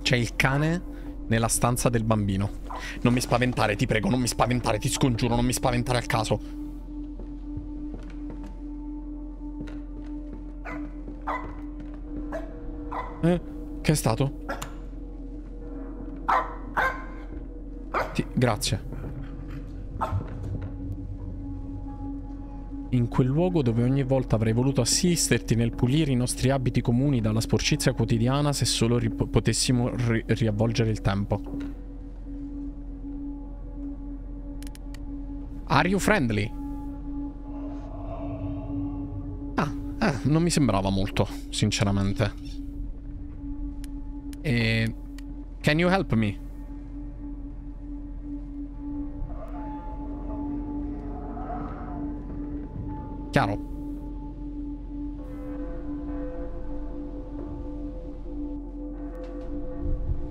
C'è il cane nella stanza del bambino. Non mi spaventare, ti prego, non mi spaventare, ti scongiuro, non mi spaventare al caso. Eh, che è stato? Ti, grazie. In quel luogo dove ogni volta avrei voluto assisterti nel pulire i nostri abiti comuni dalla sporcizia quotidiana se solo ri potessimo ri riavvolgere il tempo. Are you friendly? Ah, eh, non mi sembrava molto, sinceramente. E... Can you help me? Chiaro?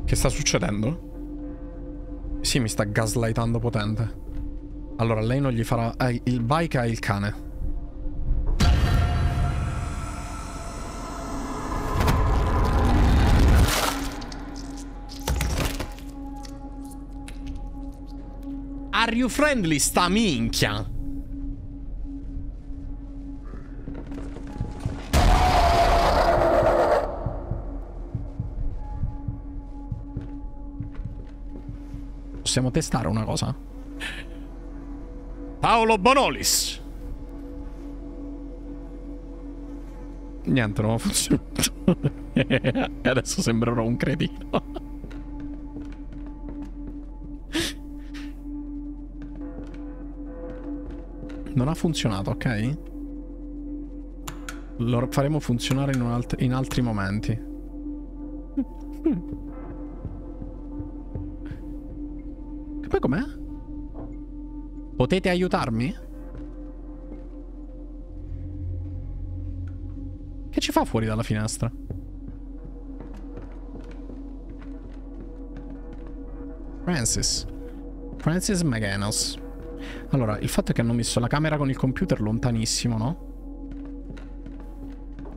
Che sta succedendo? Sì, mi sta gaslightando potente. Allora, lei non gli farà... Eh, il bike ha il cane. Are you friendly, sta minchia? Possiamo testare una cosa? Paolo Bonolis. Niente, non ha funzionato. e adesso sembrerò un cretino. non ha funzionato, ok? Lo faremo funzionare in, alt in altri momenti. Poi com'è? Potete aiutarmi? Che ci fa fuori dalla finestra? Francis. Francis McGanus. Allora, il fatto è che hanno messo la camera con il computer lontanissimo, no?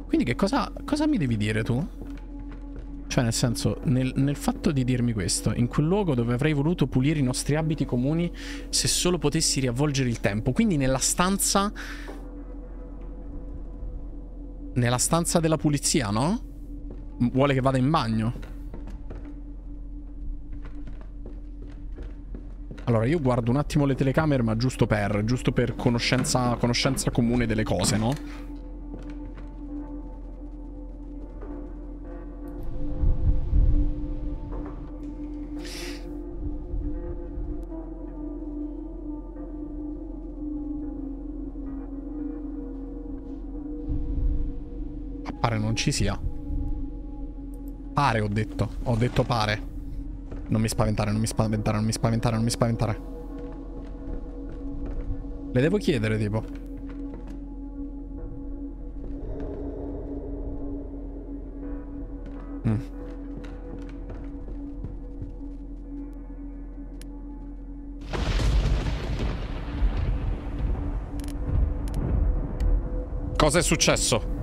Quindi che cosa, cosa mi devi dire tu? Cioè, nel senso, nel, nel, fatto di dirmi questo, in quel luogo dove avrei voluto pulire i nostri abiti comuni se solo potessi riavvolgere il tempo. Quindi nella stanza... Nella stanza della pulizia, no? Vuole che vada in bagno. Allora, io guardo un attimo le telecamere, ma giusto per, giusto per conoscenza, conoscenza comune delle cose, no? Pare non ci sia. Pare, ho detto. Ho detto pare. Non mi spaventare, non mi spaventare, non mi spaventare, non mi spaventare. Le devo chiedere, tipo. Mm. Cosa è successo?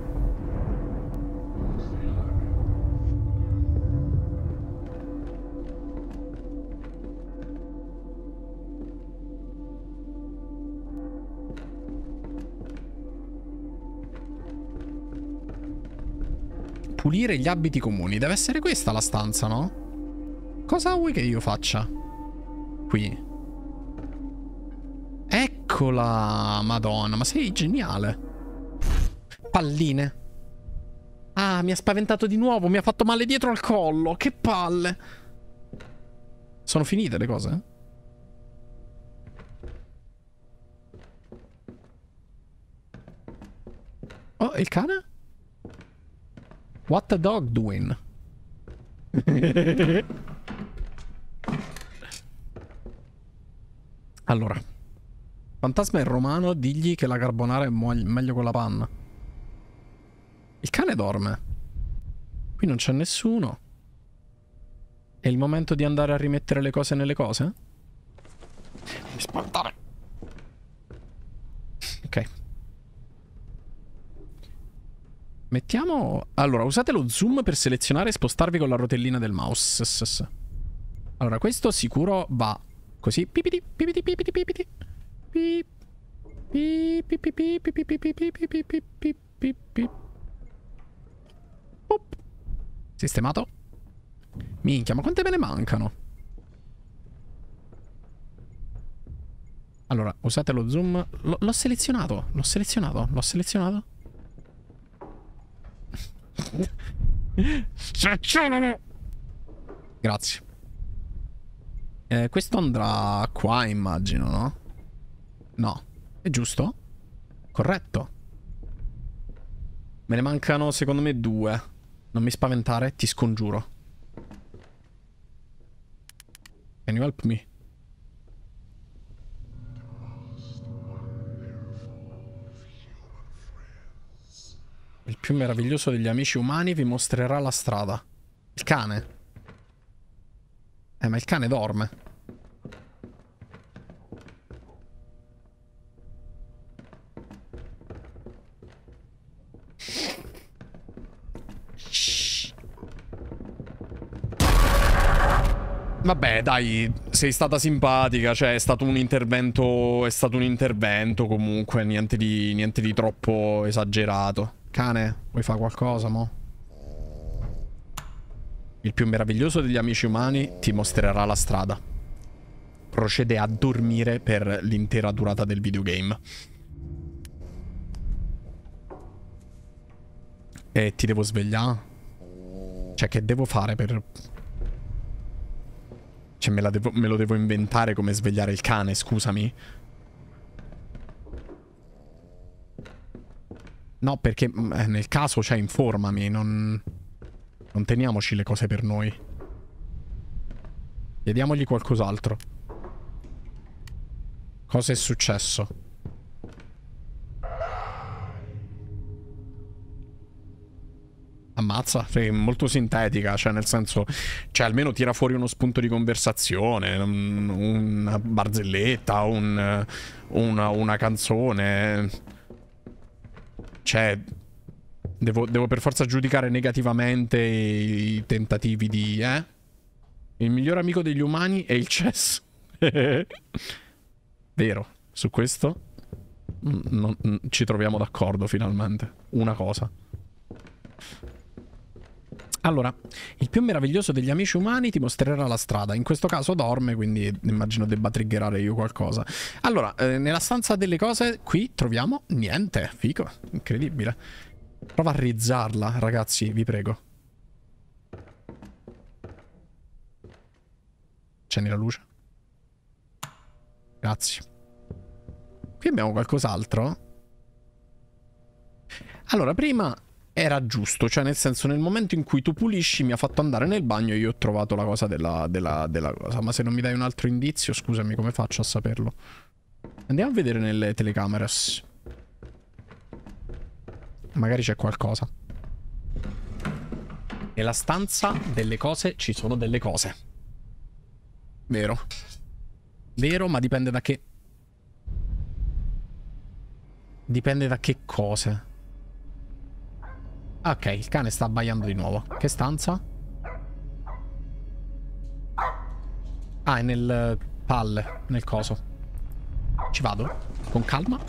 Pulire gli abiti comuni. Deve essere questa la stanza, no? Cosa vuoi che io faccia? Qui. Eccola, madonna, ma sei geniale. Palline. Ah, mi ha spaventato di nuovo, mi ha fatto male dietro al collo. Che palle. Sono finite le cose? Oh, il cane? What the dog doing? allora. Fantasma è romano, digli che la carbonara è meglio con la panna. Il cane dorme. Qui non c'è nessuno. È il momento di andare a rimettere le cose nelle cose? Mi spantare. Mettiamo... Allora, usate lo zoom per selezionare e spostarvi con la rotellina del mouse. Allora, questo sicuro va così. Pipiti, pipiti, pipiti, pipiti. Pip. Sistemato. Minchia, ma quante me ne mancano? Allora, usate lo zoom. L'ho selezionato, l'ho selezionato, l'ho selezionato. Grazie. Eh, questo andrà qua, immagino, no? No. È giusto? Corretto. Me ne mancano, secondo me, due. Non mi spaventare, ti scongiuro. Can you help me? Il più meraviglioso degli amici umani vi mostrerà la strada. Il cane. Eh, ma il cane dorme. Vabbè, dai, sei stata simpatica, cioè è stato un intervento, è stato un intervento comunque, niente di, niente di troppo esagerato. Cane, vuoi fare qualcosa, mo? Il più meraviglioso degli amici umani ti mostrerà la strada. Procede a dormire per l'intera durata del videogame. E ti devo svegliare? Cioè, che devo fare per... Cioè, me, devo, me lo devo inventare come svegliare il cane, scusami. No, perché mm, eh, nel caso, cioè, informami, non... Non teniamoci le cose per noi. Chiediamogli qualcos'altro. Cosa è successo? Ammazza, sei molto sintetica, cioè nel senso, cioè almeno tira fuori uno spunto di conversazione, un, una barzelletta, un, una, una canzone. Cioè, devo, devo, per forza giudicare negativamente i, i tentativi di... Eh? Il miglior amico degli umani è il cesso. Vero, su questo non, non, ci troviamo d'accordo finalmente. Una cosa. Allora, il più meraviglioso degli amici umani ti mostrerà la strada. In questo caso dorme, quindi immagino debba triggerare io qualcosa. Allora, eh, nella stanza delle cose, qui troviamo niente. Fico, incredibile. Prova a rizzarla, ragazzi, vi prego. Accendi la luce. Grazie. Qui abbiamo qualcos'altro. Allora, prima era giusto, cioè nel senso nel momento in cui tu pulisci mi ha fatto andare nel bagno e io ho trovato la cosa della, della, della cosa, ma se non mi dai un altro indizio, scusami, come faccio a saperlo? Andiamo a vedere nelle telecamere. Magari c'è qualcosa. Nella stanza delle cose ci sono delle cose. Vero. Vero, ma dipende da che... Dipende da che cose. Ok, il cane sta abbaiando di nuovo. Che stanza? Ah, è nel palle, nel coso. Ci vado? Con calma?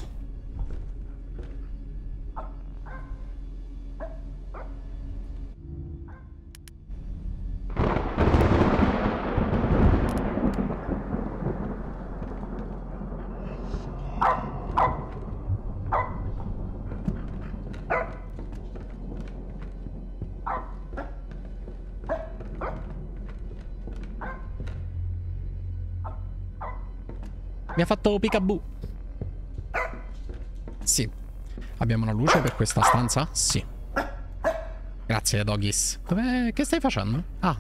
Mi ha fatto picaboo. Sì. Abbiamo una luce per questa stanza? Sì. Grazie, Doggies. Dove... Che stai facendo? Ah.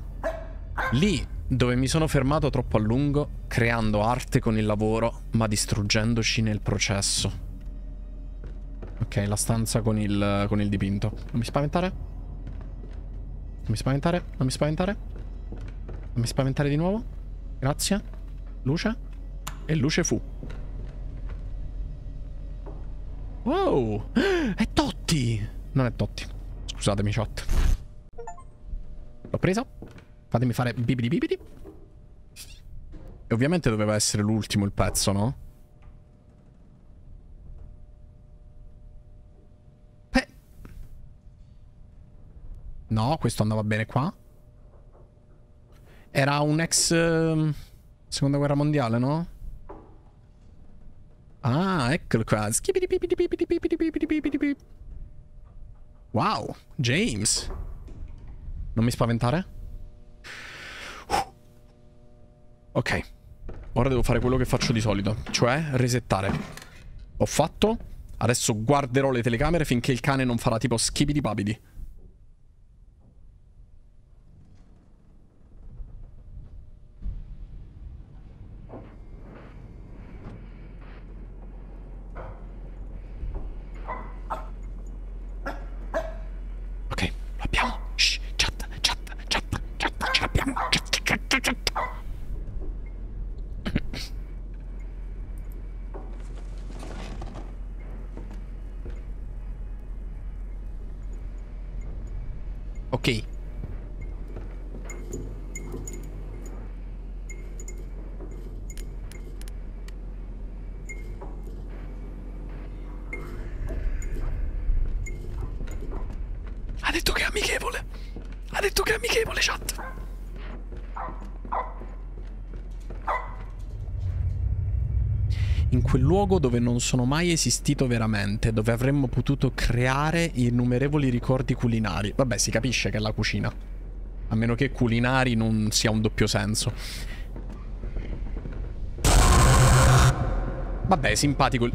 Lì dove mi sono fermato troppo a lungo, creando arte con il lavoro, ma distruggendoci nel processo. Ok, la stanza con il, con il dipinto. Non mi spaventare? Non mi spaventare? Non mi spaventare? Non mi spaventare di nuovo? Grazie. Luce? E luce fu. Wow! È Totti! Non è Totti. Scusatemi, chat. L'ho presa. Fatemi fare bibidi bibidi. E ovviamente doveva essere l'ultimo il pezzo, no? Eh. No, questo andava bene qua. Era un ex... Uh, seconda guerra mondiale, no? Ah, eccolo qua. Wow, James. Non mi spaventare? Ok. Ora devo fare quello che faccio di solito, cioè resettare. Ho fatto. Adesso guarderò le telecamere finché il cane non farà tipo schibidi babidi. Luogo dove non sono mai esistito veramente, dove avremmo potuto creare innumerevoli ricordi culinari. Vabbè, si capisce che è la cucina. A meno che culinari non sia un doppio senso. Vabbè, simpatico...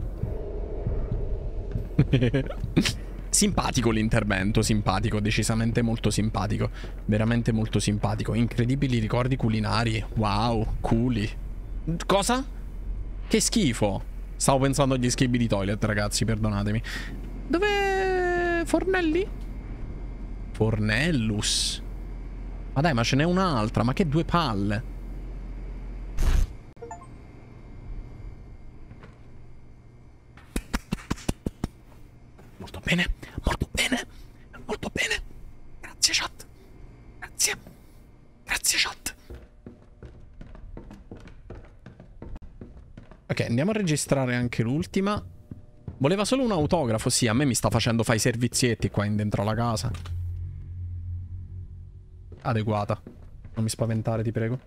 simpatico l'intervento, simpatico, decisamente molto simpatico. Veramente molto simpatico. Incredibili ricordi culinari. Wow, culi. Cosa? Che schifo. Stavo pensando agli schibi di toilet, ragazzi, perdonatemi. Dove... Fornelli? Fornellus. Ma dai, ma ce n'è un'altra. Ma che due palle. Molto bene, molto bene, molto bene. Grazie, chat. Grazie. Grazie, chat. Ok, andiamo a registrare anche l'ultima. Voleva solo un autografo, sì, a me mi sta facendo fare i servizietti qua in dentro la casa. Adeguata. Non mi spaventare, ti prego.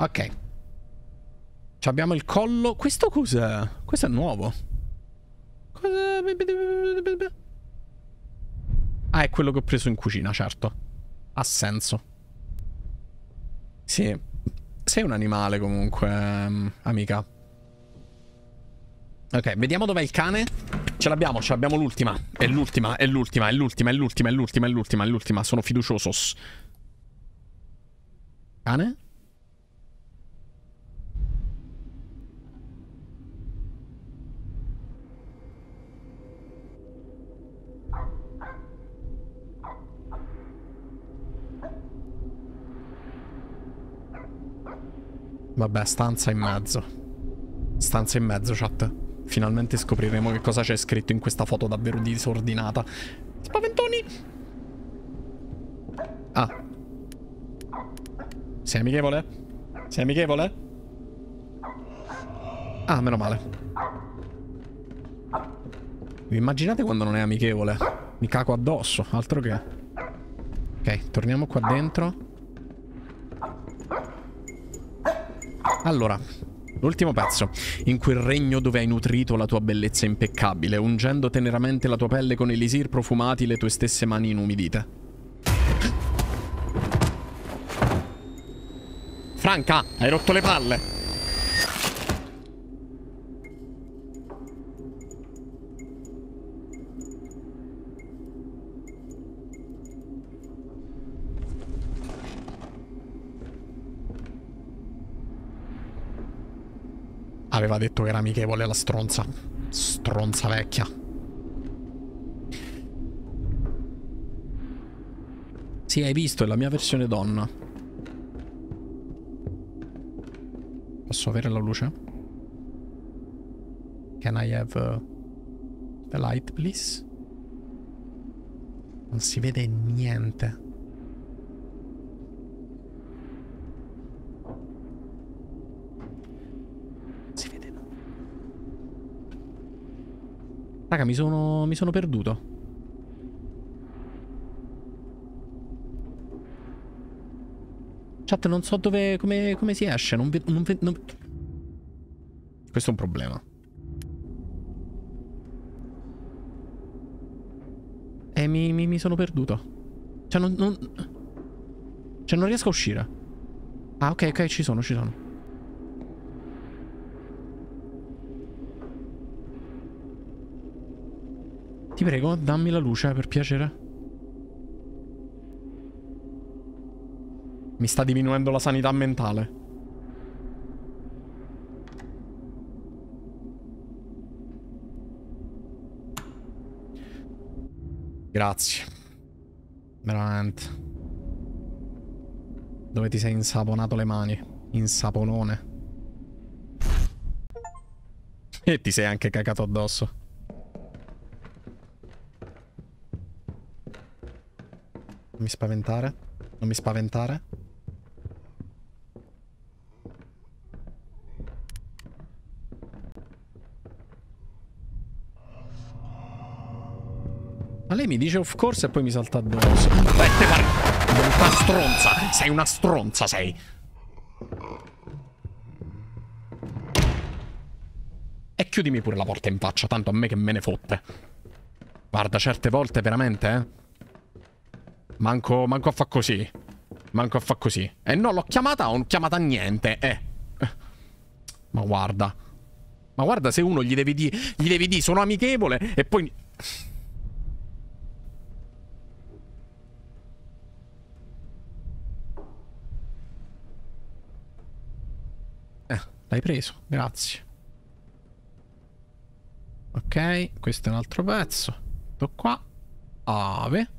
Ok. Ci abbiamo il collo. Questo cos'è? Questo è nuovo. Cos'è? Ah, è quello che ho preso in cucina, certo. Ha senso. Sì. Sei un animale comunque, um, amica. Ok, vediamo dov'è il cane. Ce l'abbiamo, ce l'abbiamo l'ultima. È l'ultima, è l'ultima, è l'ultima, è l'ultima, è l'ultima, è l'ultima, è l'ultima. Sono fiducioso. Cane? Vabbè, stanza in mezzo. Stanza in mezzo, chat. Finalmente scopriremo che cosa c'è scritto in questa foto davvero disordinata. Spaventoni! Ah. Sei amichevole? Sei amichevole? Ah, meno male. Vi immaginate quando non è amichevole? Mi caco addosso, altro che... Ok, torniamo qua dentro. Allora, l'ultimo pezzo. In quel regno dove hai nutrito la tua bellezza impeccabile, ungendo teneramente la tua pelle con elisir profumati le tue stesse mani inumidite. Franca, hai rotto le palle. Aveva detto che era amichevole la stronza. Stronza vecchia. Sì, hai visto, è la mia versione donna. Posso avere la luce? Can I have uh, the light, please? Non si vede niente. Raga, mi sono, mi sono perduto. Chat, non so dove, come, come si esce. Non, non, non... Questo è un problema. E mi, mi, mi sono perduto. Cioè non, non... Cioè non riesco a uscire. Ah, ok, ok, ci sono, ci sono. Ti prego, dammi la luce, per piacere. Mi sta diminuendo la sanità mentale. Grazie. Veramente. Dove ti sei insaponato le mani? Insaponone. E ti sei anche cacato addosso. Mi spaventare. Non mi spaventare. Ma lei mi dice of course e poi mi salta addosso. Beh, te pare... Una stronza. Sei una stronza, sei. E chiudimi pure la porta in faccia, tanto a me che me ne fotte. Guarda, certe volte veramente, eh. Manco, manco a fa così. Manco a fa così. E no, l'ho chiamata o non chiamata niente. Eh. Ma guarda. Ma guarda se uno gli devi dire, gli devi dire sono amichevole e poi... Eh, l'hai preso, grazie. Ok, questo è un altro pezzo. Tutto qua. Ave.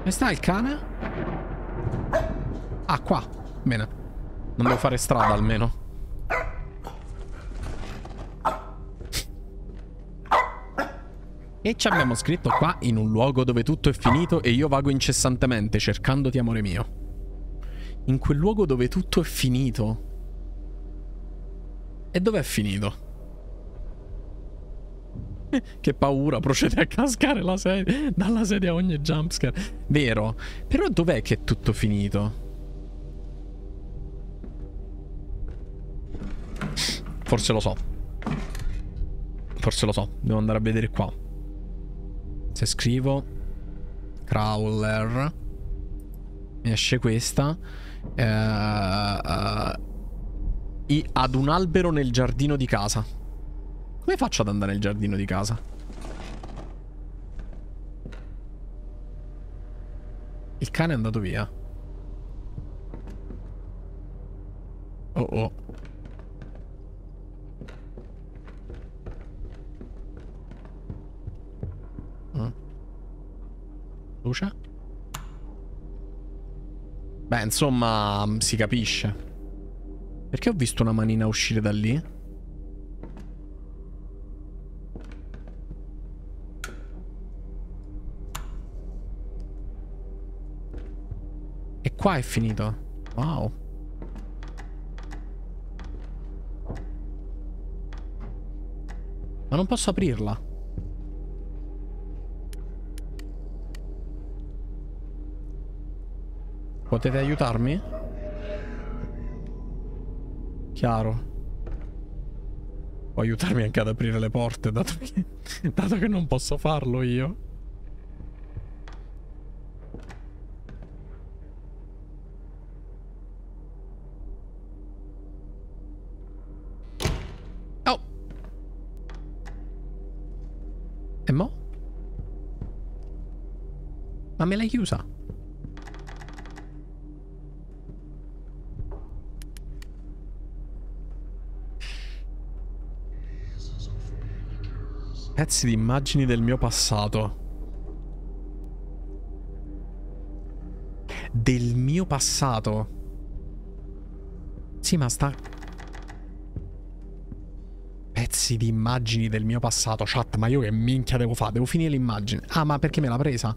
Dove sta il cane? Ah, qua. Bene. Non devo fare strada almeno. E ci abbiamo scritto qua in un luogo dove tutto è finito e io vago incessantemente cercandoti amore mio. In quel luogo dove tutto è finito. E dove è finito? che paura, procede a cascare la sedia, dalla sedia a ogni jumpscare. Vero, però dov'è che è tutto finito? Forse lo so. Forse lo so, devo andare a vedere qua. Se scrivo crawler mi esce questa eh, uh, ad un albero nel giardino di casa. Come faccio ad andare nel giardino di casa? Il cane è andato via. Oh oh. Luce? Beh, insomma, si capisce. Perché ho visto una manina uscire da lì? E qua è finito. Wow. Ma non posso aprirla. Potete aiutarmi? Chiaro. Può aiutarmi anche ad aprire le porte, dato che, dato che non posso farlo io. Me l'hai chiusa? Pezzi di immagini del mio passato. Del mio passato. Sì, ma sta... Pezzi di immagini del mio passato. Chat, ma io che minchia devo fare? Devo finire l'immagine. Ah, ma perché me l'ha presa?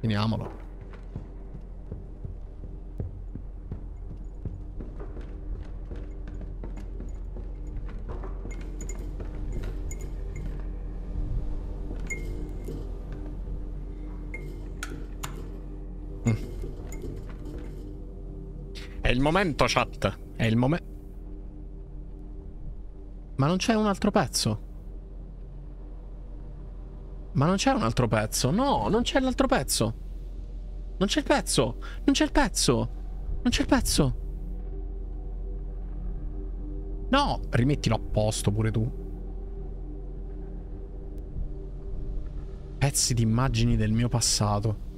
Finiamolo. È il momento, chat. È il momento. Ma non c'è un altro pezzo? Ma non c'è un altro pezzo? No, non c'è l'altro pezzo. Non c'è il pezzo. Non c'è il pezzo. Non c'è il pezzo. No, rimettilo a posto pure tu. Pezzi di immagini del mio passato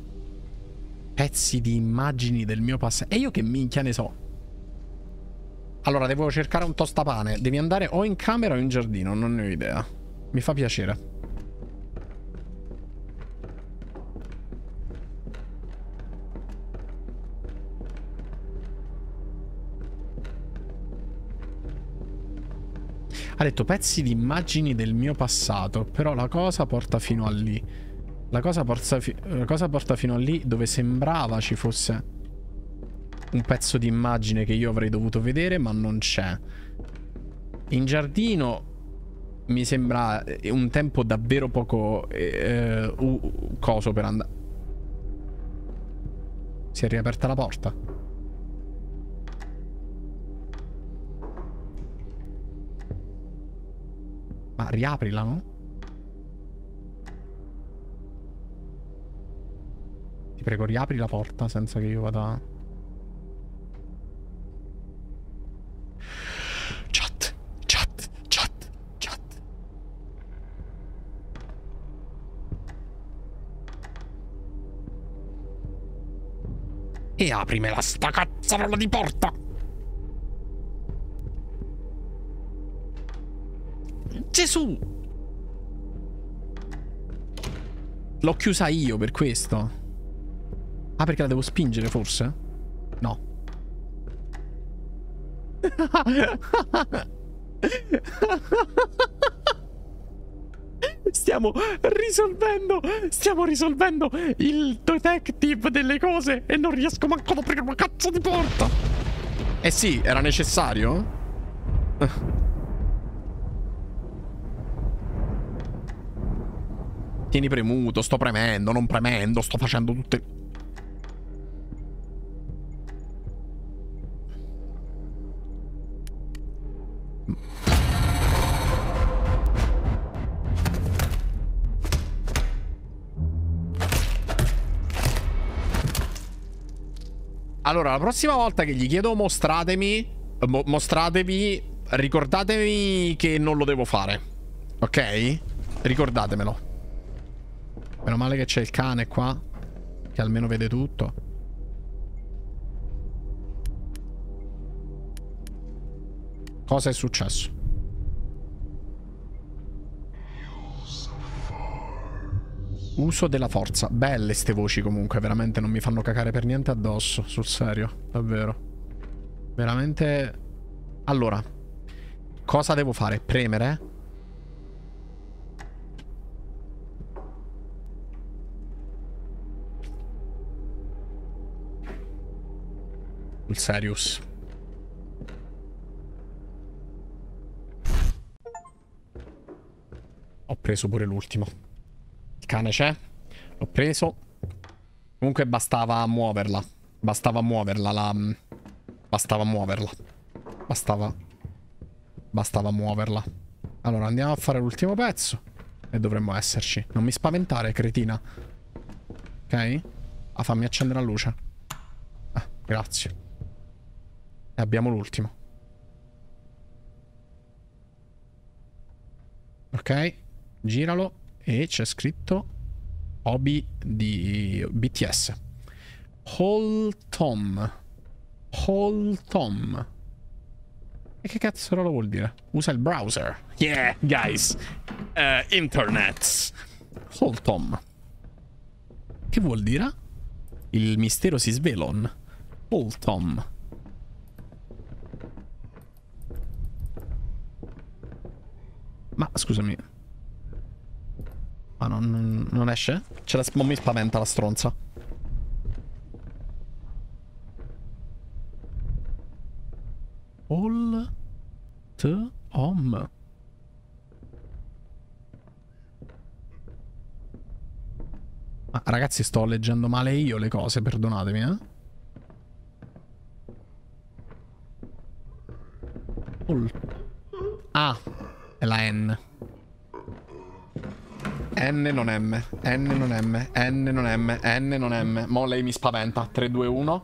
pezzi di immagini del mio passato. E io che minchia ne so. Allora, devo cercare un tostapane. Devi andare o in camera o in giardino, non ne ho idea. Mi fa piacere. Ha detto pezzi di immagini del mio passato, però la cosa porta fino a lì. La cosa, la cosa porta fino a lì dove sembrava ci fosse un pezzo di immagine che io avrei dovuto vedere, ma non c'è. In giardino mi sembra eh, un tempo davvero poco eh, uh, coso per andare. Si è riaperta la porta. Riaprila, no? Ti prego, riapri la porta senza che io vada... Chat, chat, chat, chat. E aprimela sta cazzarola di porta! Gesù! L'ho chiusa io per questo. Ah, perché la devo spingere, forse? No. Stiamo risolvendo. Stiamo risolvendo il detective delle cose e non riesco manco ad aprire una cazzo di porta. Eh sì, era necessario? Tieni premuto, sto premendo, non premendo, sto facendo tutte... Allora, la prossima volta che gli chiedo mostratemi, mo mostratevi, ricordatevi che non lo devo fare. Ok? Ricordatemelo. Meno male che c'è il cane qua, che almeno vede tutto. Cosa è successo? Uso della forza. Belle ste voci comunque, veramente non mi fanno cacare per niente addosso, sul serio, davvero. Veramente... Allora, cosa devo fare? Premere? Il. Ho preso pure l'ultimo. Il cane c'è. L'ho preso. Comunque bastava muoverla. Bastava muoverla la... Bastava muoverla. Bastava... Bastava muoverla. Allora andiamo a fare l'ultimo pezzo. E dovremmo esserci. Non mi spaventare, cretina. Ok? Ah, fammi accendere la luce. Ah, grazie. E abbiamo l'ultimo. Ok, giralo e c'è scritto hobby di BTS. Hold Tom. Hold Tom. E che cazzo lo vuol dire? Usa il browser. Yeah, guys. Uh, internet. Hold Tom. Che vuol dire? Il mistero si svelon. Hold Tom. Ma scusami. Ma non, non esce? Ce la, non mi spaventa la stronza. All to om. Ma ragazzi sto leggendo male io le cose, perdonatemi, eh. All. Ah, è la N. N non M, N non M, N non M, N non M. Mo lei mi spaventa. 3, 2, 1.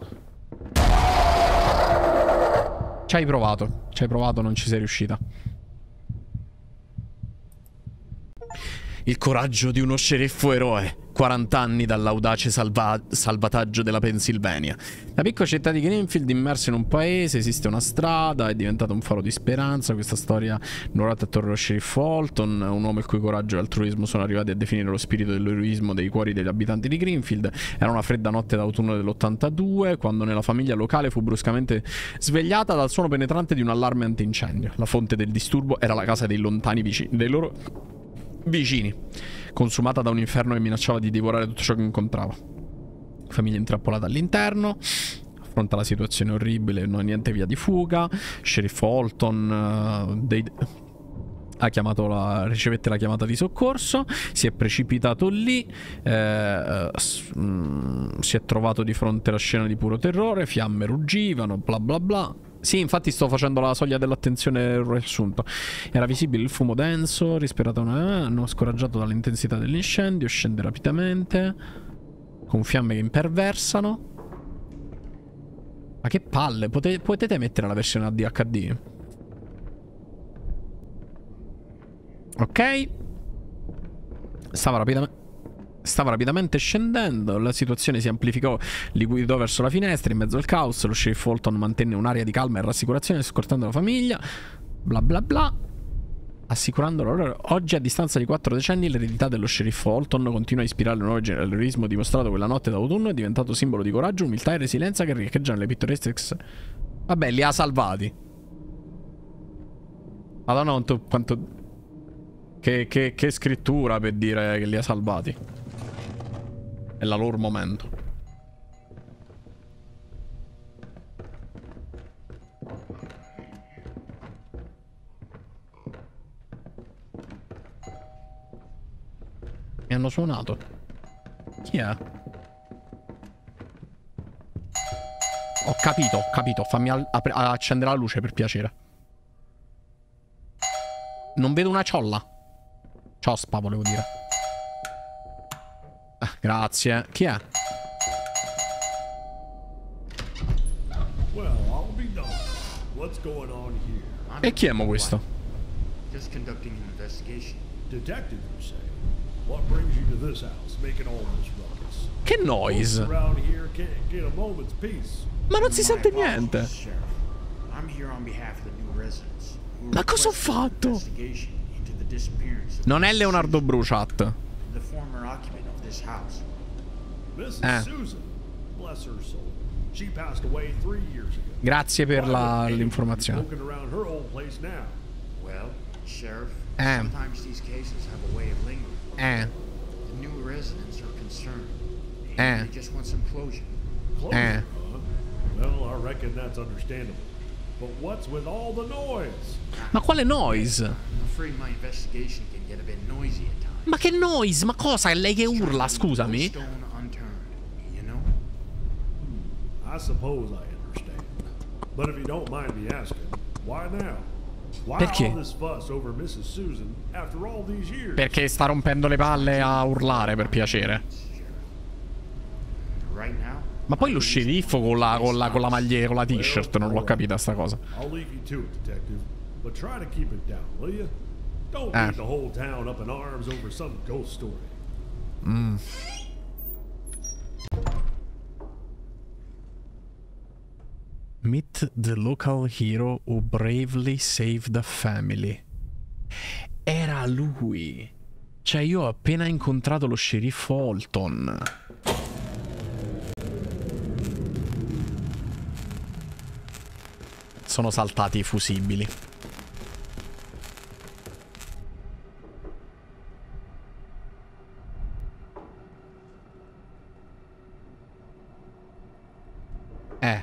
Ci hai provato. Ci hai provato, non ci sei riuscita. Il coraggio di uno sceriffo eroe. 40 anni dall'audace salva salvataggio della Pennsylvania. La piccola città di Greenfield, immersa in un paese, esiste una strada, è diventata un faro di speranza. Questa storia narrata attorno allo sceriffo Holton, un uomo il cui coraggio e altruismo sono arrivati a definire lo spirito dell'eroismo dei cuori degli abitanti di Greenfield. Era una fredda notte d'autunno dell'82, quando nella famiglia locale fu bruscamente svegliata dal suono penetrante di un allarme antincendio. La fonte del disturbo era la casa dei lontani vicini, dei loro vicini, consumata da un inferno che minacciava di divorare tutto ciò che incontrava. Famiglia intrappolata all'interno, affronta la situazione orribile, non ha niente via di fuga. Sheriff Holton uh, dei... ha chiamato la... ricevette la chiamata di soccorso, si è precipitato lì, eh, mm, si è trovato di fronte alla scena di puro terrore, fiamme ruggivano, bla bla bla. Sì, infatti sto facendo la soglia dell'attenzione riassunto. Era visibile il fumo denso, rispirato una... hanno scoraggiato dall'intensità dell'incendio, scende rapidamente, con fiamme che imperversano. Ma che palle, Pote potete mettere la versione ADHD? Ok. Stava rapidamente... Stava rapidamente scendendo, la situazione si amplificò, li guidò verso la finestra, in mezzo al caos, lo sceriffo Fulton mantenne un'aria di calma e rassicurazione scortando la famiglia, bla bla bla, assicurando loro oggi a distanza di quattro decenni l'eredità dello sceriffo Holton continua a ispirare il nuovo generalismo dimostrato quella notte d'autunno è diventato simbolo di coraggio, umiltà e resilienza che riecheggiano le pittoresche vabbè li ha salvati madonna quanto, che, che, che scrittura per dire che li ha salvati. È la loro momento. Mi hanno suonato. Chi è? Ho capito, ho capito. Fammi accendere la luce per piacere. Non vedo una ciolla. Ciospa, volevo dire. Grazie. Chi è? E chi è mo questo? Just conducting an investigation. Detective, you say? What brings you to this house, making all this ruckus? Che noise? Ma non si sente niente. Ma cosa ho fatto? Non è. Leonardo Bruciat. The former occupant this house. Mrs. Ah. Susan, bless her soul. She passed away three years ago. Grazie per l'informazione. Poking around her old place now. Well, Sheriff, Eh. sometimes these cases have a way of lingering. Eh. The new residents are concerned. Eh. They just want some closure. Closure, Eh. huh? Well, I reckon that's understandable. But what's with all the noise? Ma quale noise? I'm afraid my investigation can get a bit noisy at times. Ma che noise? Ma cosa? È lei che urla, scusami? Perché? Perché sta rompendo le palle a urlare per piacere. Ma poi lo sceriffo con la, con la, con la maglia, con la t-shirt, non l'ho capita sta cosa. I'll leave you to it, detective. But try to keep it down, will you? Don't Ah. the whole town up in arms over some ghost story. Meet the local hero who bravely saved the family. Era lui. Cioè, io ho appena incontrato lo sceriffo Holton. Sono saltati i fusibili. Eh.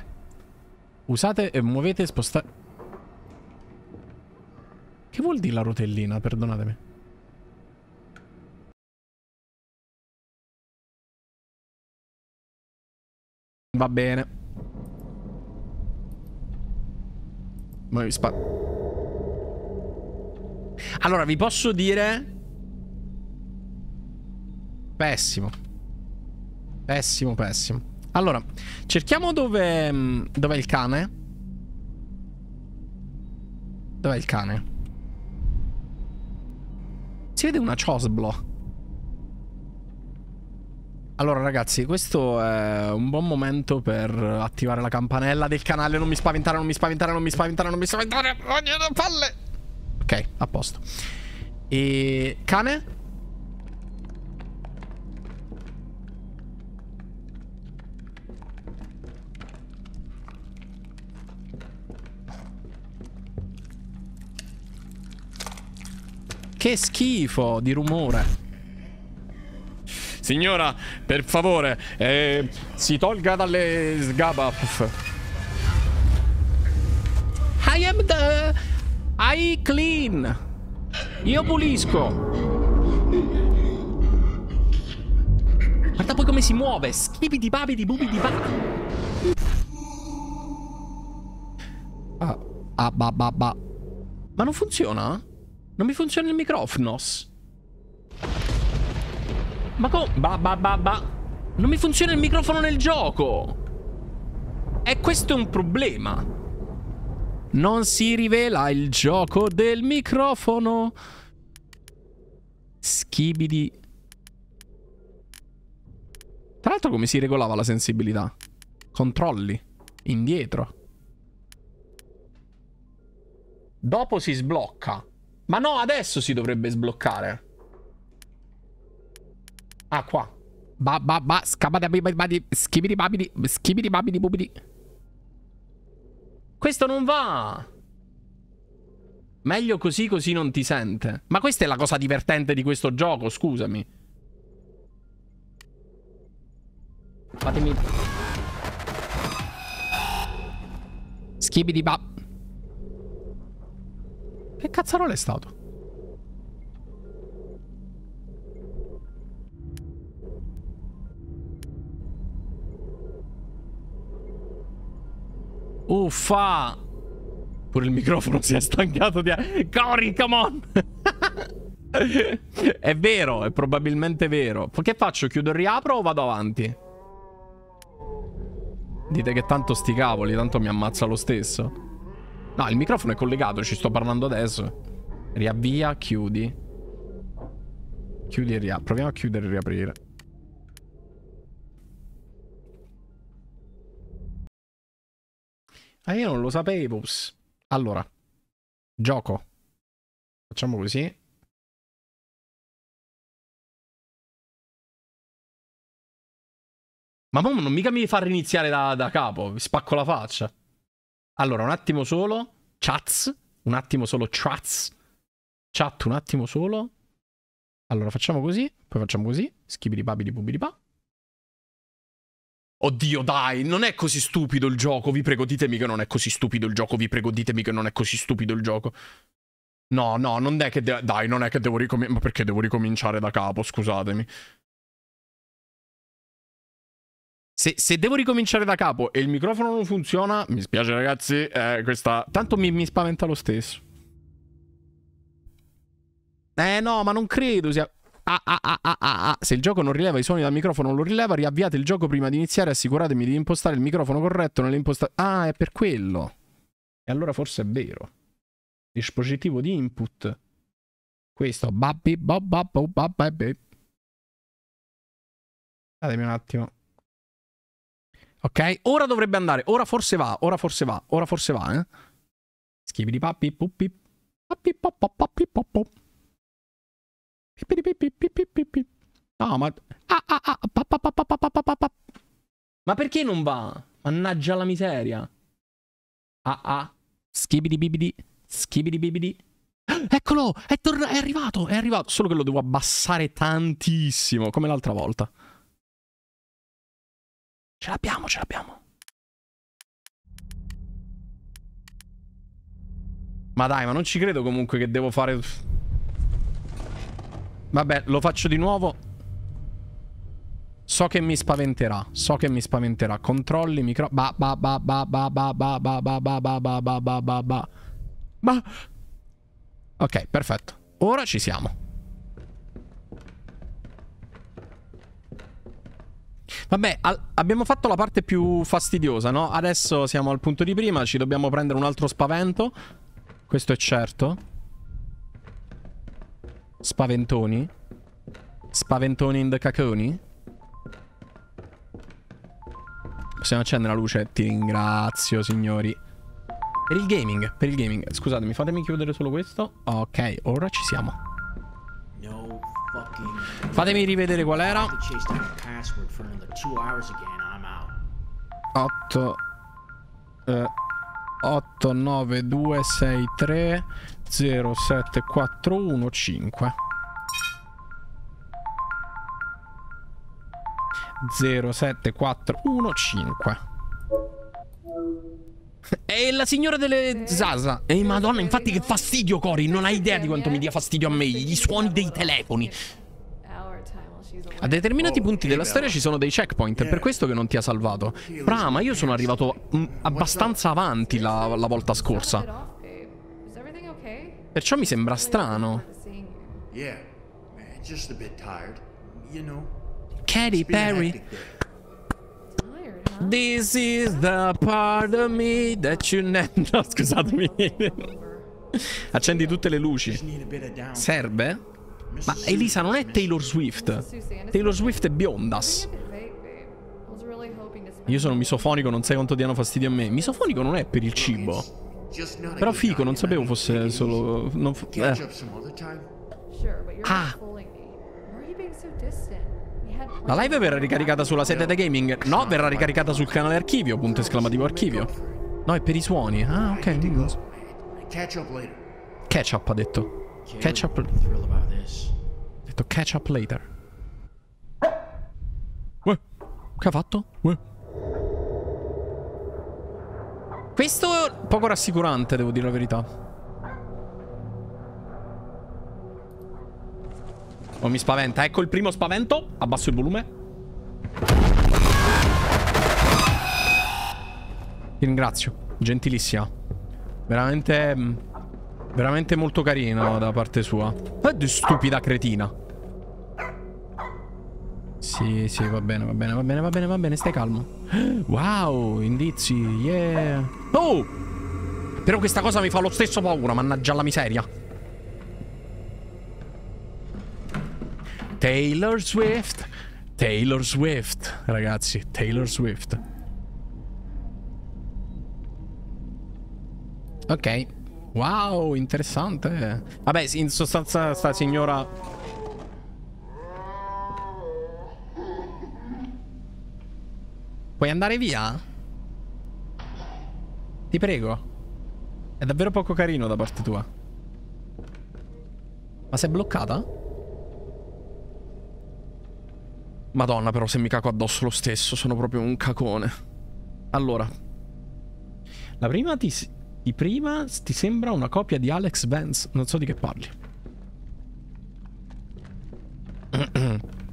Usate e muovete e spostate. Che vuol dire la rotellina? Perdonatemi. Va bene. Ma vi spa- Allora, vi posso dire... Pessimo. Pessimo, pessimo. Allora, cerchiamo dove... mm, Dov'è il cane? Dov'è il cane? Si vede una ciosblo. Allora ragazzi, questo è un buon momento per attivare la campanella del canale. Non mi spaventare, non mi spaventare, non mi spaventare, non mi spaventare. Le palle. Ok, a posto. E... Cane? Che schifo di rumore. Signora, per favore, eh, si tolga dalle sgaba. I am the... I clean. Io pulisco. Guarda poi come si muove. Schipiti papiti bubiti pa. Ah, ah, ba, ba, ba. Ma non funziona? Non mi funziona il microfono. Ma come? Ba ba ba ba. Non mi funziona il microfono nel gioco. E questo è un problema. Non si rivela il gioco del microfono. Schibidi. Tra l'altro come si regolava la sensibilità? Controlli. Indietro. Dopo si sblocca. Ma no, adesso si dovrebbe sbloccare. Ah, qua. Ba ba ba scabada schibidi babidi schibidi babidi bubidi. Questo non va. Meglio così, così non ti sente. Ma questa è la cosa divertente di questo gioco, scusami. Fatemi... Schibi di ba... Che cazzarola è stato? Uffa! Pure il microfono si è stancato di... Cori, come on! è vero, è probabilmente vero. Che faccio? Chiudo e riapro o vado avanti? Dite che tanto sti cavoli, tanto mi ammazza lo stesso. No, il microfono è collegato, ci sto parlando adesso. Riavvia, chiudi. Chiudi e riapri. Proviamo a chiudere e riaprire. Ah, io non lo sapevo. Allora, gioco. Facciamo così. Ma non mica mi fa riniziare da, da capo, vi spacco la faccia. Allora, un attimo solo. Chats. Un attimo solo chats. Chat un attimo solo. Allora, facciamo così. Poi facciamo così. Schibidi babidi bubidi pa. Oddio, dai, non è così stupido il gioco. Vi prego, ditemi che non è così stupido il gioco. Vi prego, ditemi che non è così stupido il gioco. No, no, non è che... Dai, non è che devo ricominciare... Ma perché devo ricominciare da capo? Scusatemi. Se, se, devo ricominciare da capo e il microfono non funziona, mi spiace ragazzi, eh, questa... Tanto mi, mi, spaventa lo stesso. Eh no, ma non credo sia... Ah, ah, ah, ah, ah. Se il gioco non rileva i suoni dal microfono, lo rileva, riavviate il gioco prima di iniziare, assicuratevi di impostare il microfono corretto nelle impostazioni... Ah, è per quello. E allora forse è vero. Dispositivo di input. Questo. Babbi, bob, bob, babbi. Datemi un attimo. Ok? Ora dovrebbe andare. Ora forse va. Ora forse va. Ora forse va, eh. Schivi di pappi, puppi. Pappi, poppo, pappi, poppo. No, ma... Ah, ah, ah. Pa, pa, pa, ma perché non va? Mannaggia la miseria. Ah, ah. Schibidi bibidi. Schibidi bibidi. Eccolo! È, è arrivato, è arrivato. Solo che lo devo abbassare tantissimo, come l'altra volta. Ce l'abbiamo, ce l'abbiamo. Ma dai, ma non ci credo comunque che devo fare... Vabbè, lo faccio di nuovo. So che mi spaventerà. So che mi spaventerà. Controlli, micro... Ba, ba, ba, ba, ba, ba, ba, ba, ba, ba, ba, ba, ba, ba, ba, ba. Ba. Ok, perfetto. Ora ci siamo. Vabbè, abbiamo fatto la parte più fastidiosa, no? Adesso siamo al punto di prima, ci dobbiamo prendere un altro spavento. Questo è certo. Spaventoni. Spaventoni in the caconi. Possiamo accendere la luce? Ti ringrazio, signori. Per il gaming, per il gaming. Scusatemi, fatemi chiudere solo questo. Ok, ora ci siamo. Fatemi rivedere qual era. 8 eh, 8 9 2 6 3 0 7 4 1 5 0 7 4 1 5 È la signora delle Zaza. Ehi madonna infatti che fastidio Cori. Non hai idea di quanto mi dia fastidio a me. Gli suoni dei telefoni. a determinati punti della storia ci sono dei checkpoint, è per questo che non ti ha salvato. Bra, ma io sono arrivato mm, abbastanza avanti la, la volta scorsa. Perciò mi sembra strano. Katy Perry. This is the part of me that you never... No, scusatemi. Accendi tutte le luci. Serve? Ma Elisa non è Taylor Swift. Taylor Swift è biondas. Io sono misofonico, non sai quanto diano fastidio a me. Misofonico non è per il cibo. Però fico, non sapevo fosse solo... Non eh. Ah! La live verrà ricaricata sulla sede da gaming? No, verrà ricaricata sul canale archivio, punto esclamativo archivio. No, è per i suoni. Ah, ok. Ketchup ha detto. Ketchup. Ha detto ketchup later. Uè, che ha fatto? Uè. Questo è poco rassicurante, devo dire la verità. Oh, mi spaventa. Ecco il primo spavento. Abbasso il volume. Ti ringrazio. Gentilissima. Veramente... mm, Veramente molto carino da parte sua. Eh, di stupida cretina. Sì, sì, va bene, va bene, va bene, va bene, va bene, stai calmo. Wow, indizi, yeah. Oh! Però questa cosa mi fa lo stesso paura, mannaggia la miseria. Taylor Swift. Taylor Swift, ragazzi, Taylor Swift. Ok. Wow, interessante. Vabbè, in sostanza sta signora... Puoi andare via? Ti prego. È davvero poco carino da parte tua. Ma sei bloccata? Madonna, però se mi caco addosso lo stesso, sono proprio un cacone. Allora. La prima ti, di prima ti sembra una copia di Alex Vance. Non so di che parli.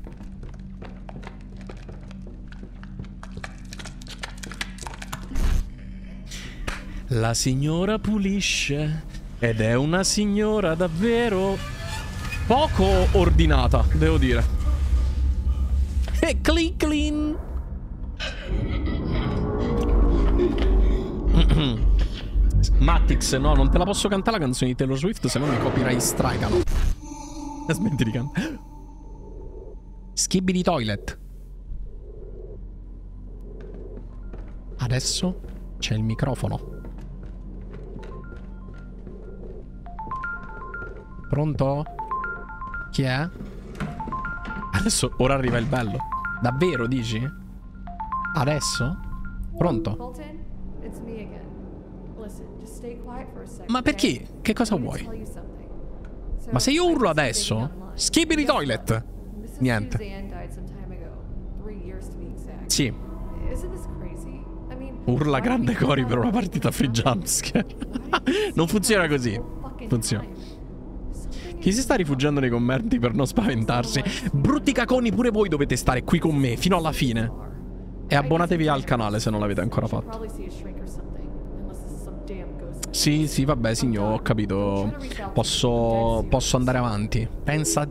La signora pulisce ed è una signora davvero poco ordinata, devo dire. E clean clean. Mattix, no, non te la posso cantare la canzone di Taylor Swift, se no mi copyright strikeano. Smetti di cantare. Skibby di toilet. Adesso c'è il microfono. Pronto? Chi è? Adesso, ora arriva il bello. Davvero, dici? Adesso? Pronto? Ma perché? Che cosa vuoi? Ma se io urlo adesso? Skibidi toilet. Niente. Sì. Urla grande Cori per una partita free jumpscare. Non funziona così. Funziona. Chi si sta rifugiando nei commenti per non spaventarsi? Brutti caconi, pure voi dovete stare qui con me fino alla fine. E abbonatevi al canale se non l'avete ancora fatto. Sì, sì, vabbè, signor, ho capito. Posso, posso andare avanti. Pensa...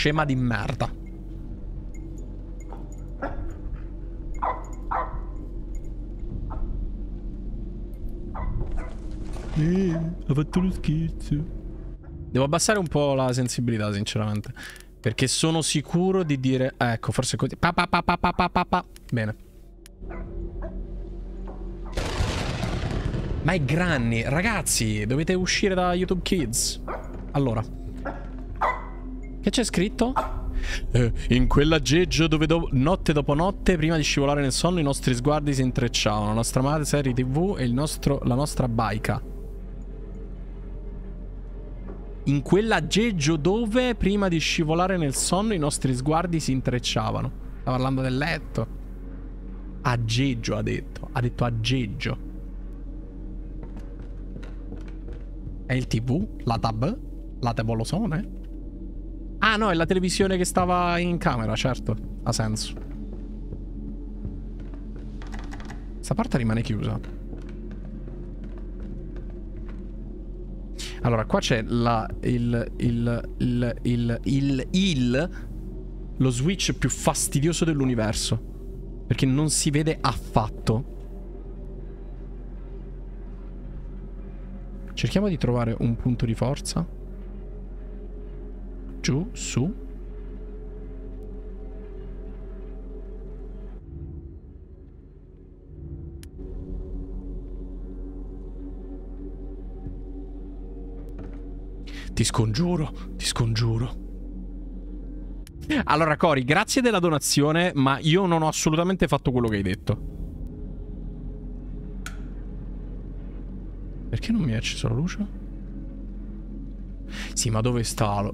Scema di merda. Eh, ha fatto lo scherzo. Devo abbassare un po' la sensibilità, sinceramente. Perché sono sicuro di dire... eh, ecco, forse così. Pa, pa, pa, pa, pa, pa, pa, pa. Bene. Ma è Granny. Ragazzi, dovete uscire da YouTube Kids. Allora. Che c'è scritto? Eh, in quell'aggeggio dove do- notte dopo notte, prima di scivolare nel sonno, i nostri sguardi si intrecciavano. La nostra madre, serie tv e nostro, la nostra baika. In quell'aggeggio dove, prima di scivolare nel sonno, i nostri sguardi si intrecciavano. Sta parlando del letto. Aggeggio, ha detto. Ha detto aggeggio. È il tv? La tab? La tavolosone? Ah no, è la televisione che stava in camera, certo. Ha senso. Questa porta rimane chiusa. Allora, qua c'è la, il, il, il, il, il, il, lo switch più fastidioso dell'universo. Perché non si vede affatto. Cerchiamo di trovare un punto di forza giù, su. Ti scongiuro, ti scongiuro. Allora, Cori, grazie della donazione, ma io non ho assolutamente fatto quello che hai detto. Perché non mi è accesa la luce? Sì, ma dove sta?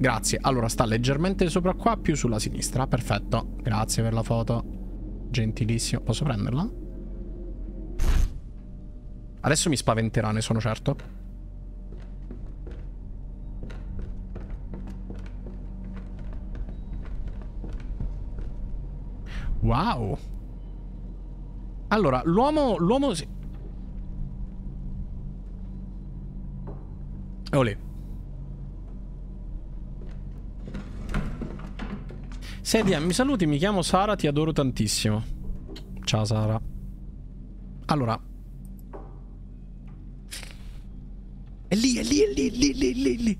Grazie. Allora, sta leggermente sopra qua, più sulla sinistra. Perfetto. Grazie per la foto. Gentilissimo. Posso prenderla? Adesso mi spaventerà, ne sono certo. Wow. Allora, l'uomo... L'uomo... Olè. Senti, mi saluti, mi chiamo Sara, ti adoro tantissimo. Ciao Sara. Allora. È lì, è lì, è lì, è lì, è lì, è lì, è lì.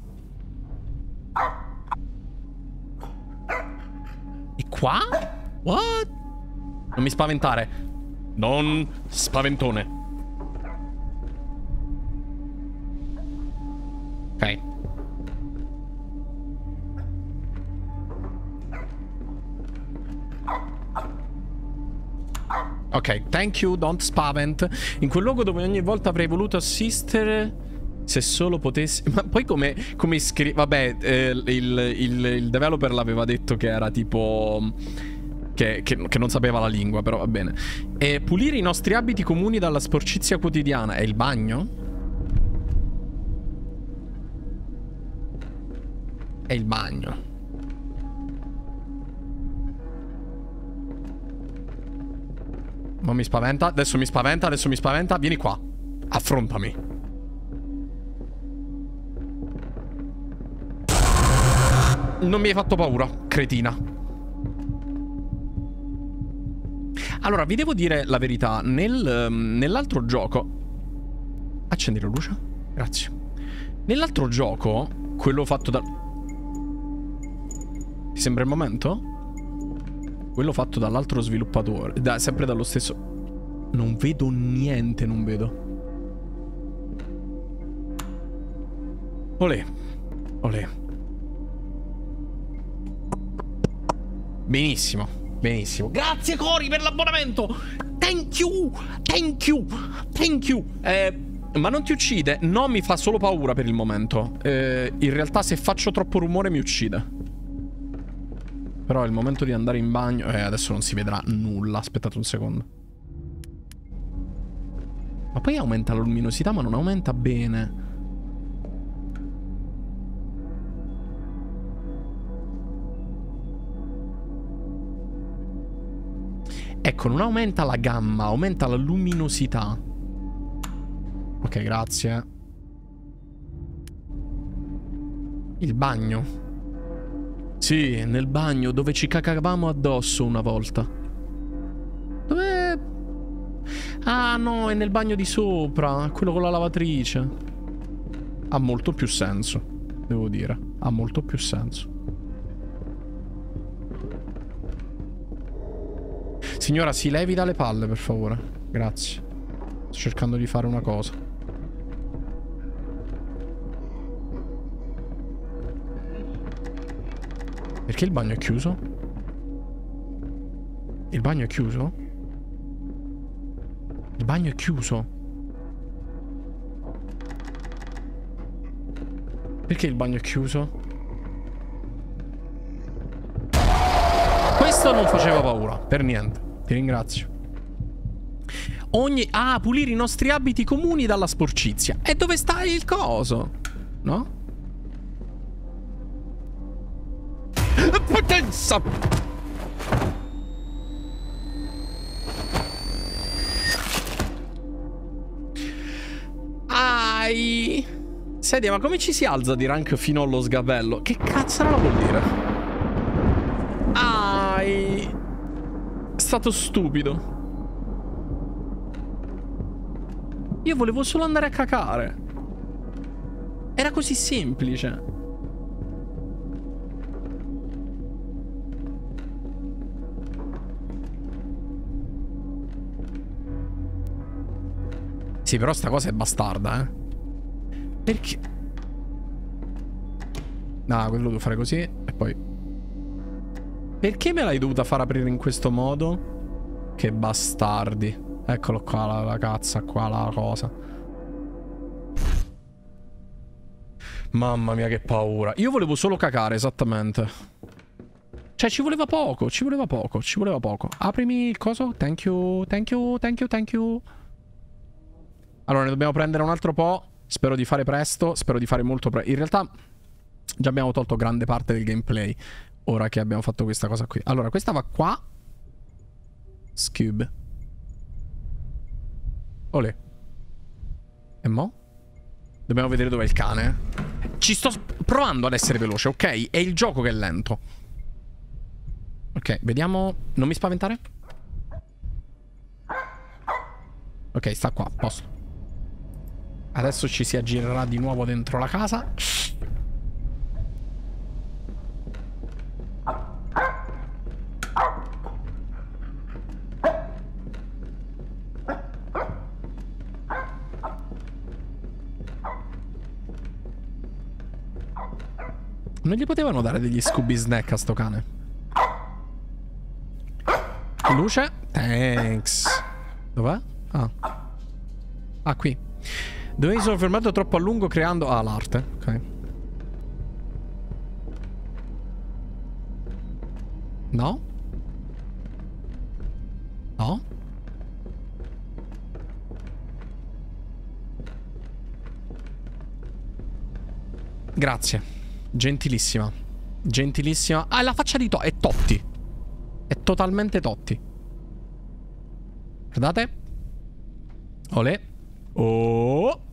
E qua? What? Non mi spaventare. Non spaventone. Ok, thank you, don't spavent. In quel luogo dove ogni volta avrei voluto assistere... Se solo potessi... Ma poi come, come scrive... Vabbè, eh, il, il, il developer l'aveva detto che era tipo... Che, che, che, non sapeva la lingua, però va bene. E pulire i nostri abiti comuni dalla sporcizia quotidiana. È il bagno? È il bagno. Ma mi spaventa. Adesso mi spaventa, adesso mi spaventa. Vieni qua. Affrontami. Non mi hai fatto paura, cretina. Allora, vi devo dire la verità. Nel, um, nell'altro gioco... Accendi la luce? Grazie. Nell'altro gioco, quello fatto da... Ti sembra il momento? Quello fatto dall'altro sviluppatore. Da, sempre dallo stesso... Non vedo niente, non vedo. Olè. Olè. Benissimo. Benissimo. Grazie Cori per l'abbonamento. Thank you. Thank you. Thank you. Eh, ma non ti uccide? No, mi fa solo paura per il momento. Eh, in realtà se faccio troppo rumore mi uccide. Però è il momento di andare in bagno. Eh, adesso non si vedrà nulla. Aspettate un secondo. Ma poi aumenta la luminosità, ma non aumenta bene. Ecco, non aumenta la gamma, aumenta la luminosità. Ok, grazie. Il bagno. Sì, nel bagno dove ci cacavamo addosso una volta. Dove... Ah no, è nel bagno di sopra, quello con la lavatrice. Ha molto più senso, devo dire. Ha molto più senso. Signora, si levi dalle palle, per favore. Grazie. Sto cercando di fare una cosa. Perché il bagno è chiuso? Il bagno è chiuso? Il bagno è chiuso? Perché il bagno è chiuso? Questo non faceva paura, per niente. Ti ringrazio. Ogni... Ah, pulire i nostri abiti comuni dalla sporcizia. E dove sta il coso? No? Potenza! Ai! Sedia, ma come ci si alza di rank fino allo sgabello? Che cazzo vuol dire? Ai! È stato stupido. Io volevo solo andare a cacare. Era così semplice. Sì, però sta cosa è bastarda, eh. Perché? No, quello devo fare così e poi... Perché me l'hai dovuta far aprire in questo modo? Che bastardi. Eccolo qua, la, la cazza qua, la cosa. Mamma mia, che paura. Io volevo solo cacare, esattamente. Cioè, ci voleva poco, ci voleva poco, ci voleva poco. Aprimi il coso. Thank you, thank you, thank you, thank you. Allora, ne dobbiamo prendere un altro po'. Spero di fare presto, spero di fare molto presto. In realtà, già abbiamo tolto grande parte del gameplay. Ora che abbiamo fatto questa cosa qui. Allora, questa va qua. Scube. Olè. E mo'? Dobbiamo vedere dov'è il cane. Ci sto provando ad essere veloce, ok? È il gioco che è lento. Ok, vediamo... Non mi spaventare? Ok, sta qua, posto. Adesso ci si aggirerà di nuovo dentro la casa. Non gli potevano dare degli Scooby Snack a sto cane? Luce? Thanks. Dov'è? Ah. Ah, qui. Dove mi sono fermato troppo a lungo creando... Ah, l'arte. Ok. No? No? Grazie. Gentilissima. Gentilissima. Ah, la faccia di Totti. È Totti. È totalmente Totti. Guardate. Olè. Oh.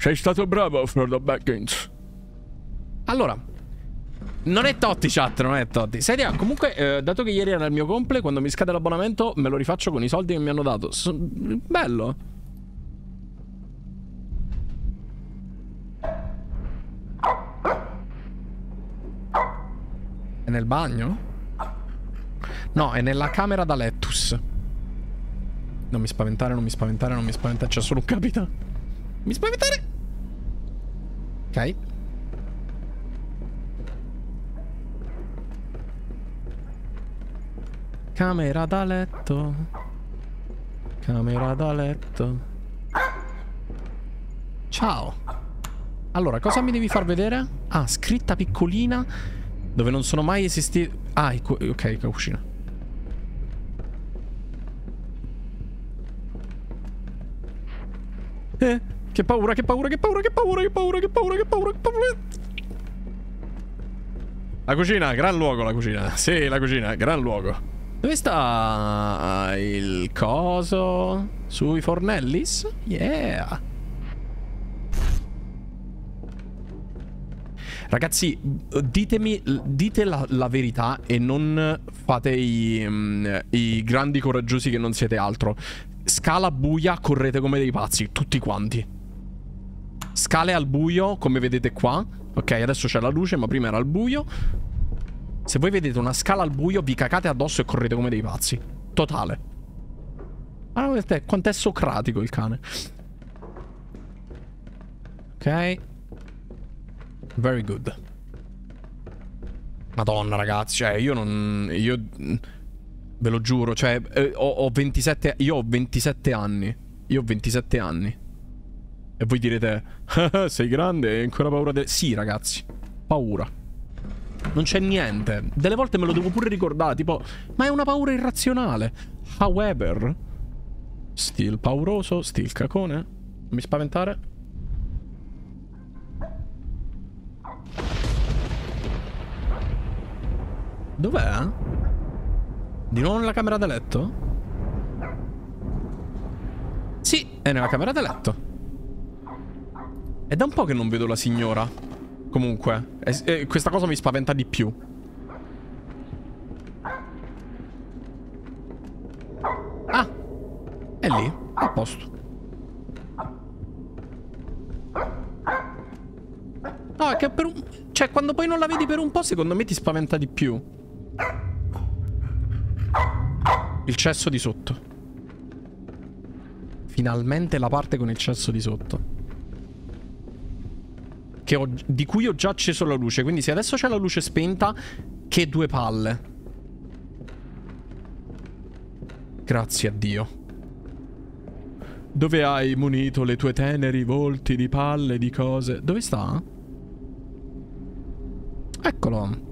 Sei stato bravo, Frodo Baggins. Allora. Non è Totti, chat, non è Totti. Senti, ah, comunque, eh, dato che ieri era il mio comple, quando mi scade l'abbonamento, me lo rifaccio con i soldi che mi hanno dato. So bello. È nel bagno? No, è nella camera da lettus. Non mi spaventare, non mi spaventare, non mi spaventare. C'è solo un capitano. Mi spaventare! Ok. Camera da letto. Camera da letto. Ciao. Allora, cosa mi devi far vedere? Ah, scritta piccolina dove non sono mai esistiti... Ah, ok, la cucina. Eh, che paura, che paura, che paura, che paura, che paura, che paura, che paura, che paura. La cucina, gran luogo la cucina. Sì, la cucina, gran luogo. Dove sta il coso? Sui fornellis? Yeah. Ragazzi, ditemi, dite la, la verità e non fate i, um, i grandi coraggiosi che non siete altro. Scala buia, correte come dei pazzi, tutti quanti. Scale al buio, come vedete qua. Ok, adesso c'è la luce, ma prima era al buio. Se voi vedete una scala al buio, vi cacate addosso e correte come dei pazzi. Totale. Ma guardate quanto è socratico il cane. Ok. Very good. Madonna, ragazzi, cioè, io non... Io... Ve lo giuro, cioè, eh, ho, ho 27... Io ho 27 anni. Io ho 27 anni. E voi direte... sei grande e ancora paura del... Sì, ragazzi. Paura. Non c'è niente. Delle volte me lo devo pure ricordare, tipo... Ma è una paura irrazionale. However... Still pauroso, still cacone. Non mi spaventare. Dov'è? Di nuovo nella camera da letto? Sì, è nella camera da letto. È da un po' che non vedo la signora. Comunque, è, è, questa cosa mi spaventa di più. Ah, è lì, a posto. No, è che per un... Cioè, quando poi non la vedi per un po', secondo me ti spaventa di più. Il cesso di sotto. Finalmente la parte con il cesso di sotto. Ho- di cui ho già acceso la luce. Quindi se adesso c'è la luce spenta, che due palle. Grazie a Dio. Dove hai munito le tue teneri volti di palle, di cose? Dove sta? Eccolo.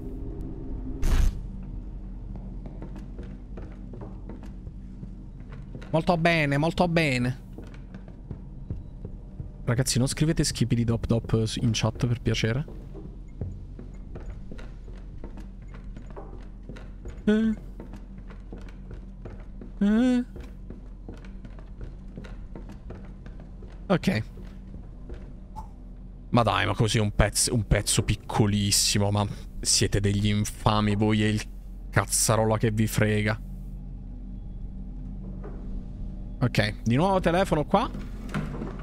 Molto bene, molto bene. Ragazzi, non scrivete schipi di dop dop in chat per piacere. Eh. Eh. Ok. Ma dai, ma così un pezzo, un pezzo piccolissimo, ma siete degli infami voi e il cazzarola che vi frega. Ok, di nuovo telefono qua.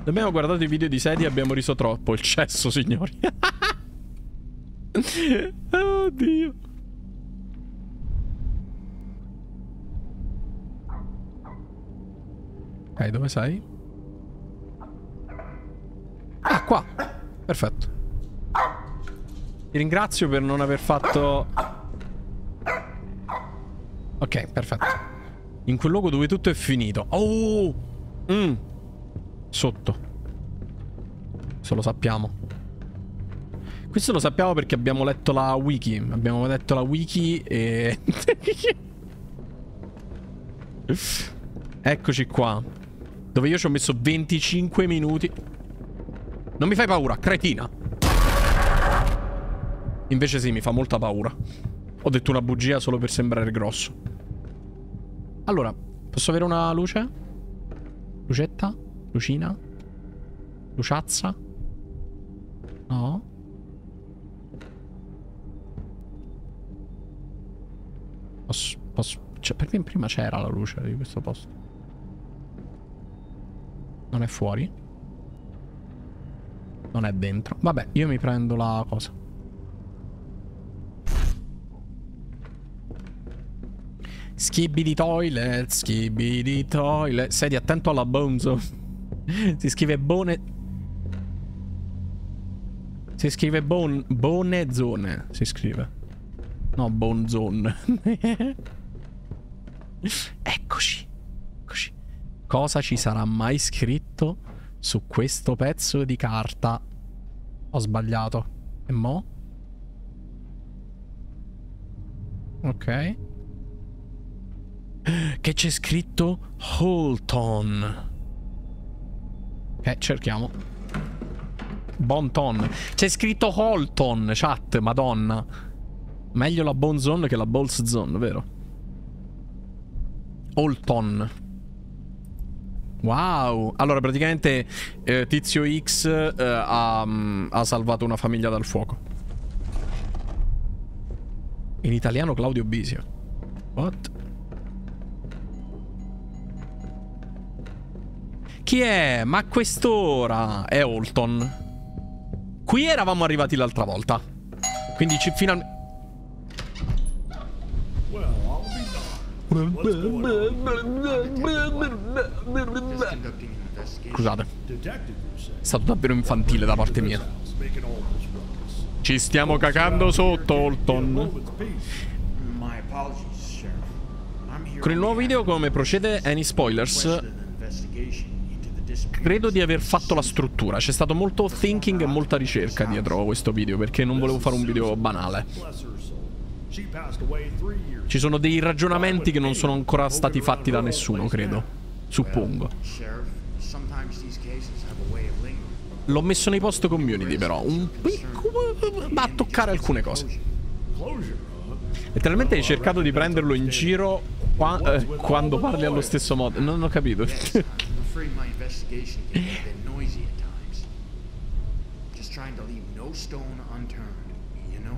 Abbiamo guardato i video di sedia e abbiamo riso troppo. Il cesso, signori. Oddio. Ok, dove sei? Ah, qua. Perfetto. Ti ringrazio per non aver fatto... Ok, perfetto. In quel luogo dove tutto è finito. Oh! Mm. Sotto. Se lo sappiamo. Questo lo sappiamo perché abbiamo letto la wiki. Abbiamo letto la wiki e... Eccoci qua. Dove io ci ho messo 25 minuti. Non mi fai paura, cretina. Invece sì, mi fa molta paura. Ho detto una bugia solo per sembrare grosso. Allora, posso avere una luce? Lucetta? Lucina? Luciazza? No? Posso... posso cioè, perché prima c'era la luce di questo posto? Non è fuori? Non è dentro. Vabbè, io mi prendo la cosa. Skibidi toilet, skibidi toilet. Sedi attento alla bonzo. si scrive bone... Si scrive bon... Zone. Si scrive. No, bonzone. Eccoci. Eccoci. Cosa ci sarà mai scritto su questo pezzo di carta? Ho sbagliato. E mo? Ok. Che c'è scritto Holton. Ok, cerchiamo. Bonton. C'è scritto Holton, chat, madonna. Meglio la Bone Zone che la Balls Zone, vero? Holton. Wow. Allora, praticamente eh, Tizio X eh, ha, mm, ha salvato una famiglia dal fuoco. In italiano Claudio Bisio. What? Chi è? Ma quest'ora è Holton. Qui eravamo arrivati l'altra volta. Quindi ci finalmente... Scusate. È stato davvero infantile da parte mia. Ci stiamo cagando sotto, Holton. Con il nuovo video come procede Any Spoilers? Credo di aver fatto la struttura. C'è stato molto thinking e molta ricerca dietro questo video perché non volevo fare un video banale. Ci sono dei ragionamenti che non sono ancora stati fatti da nessuno, credo. Suppongo. A. L'ho messo nei post community però. Un piccolo... va a toccare alcune cose. Letteralmente hai cercato di prenderlo in giro qua- eh, quando parli allo stesso modo. Non ho capito. Yes, I'm afraid my investigation can get a bit noisy at times. Just trying to leave no stone unturned, you know?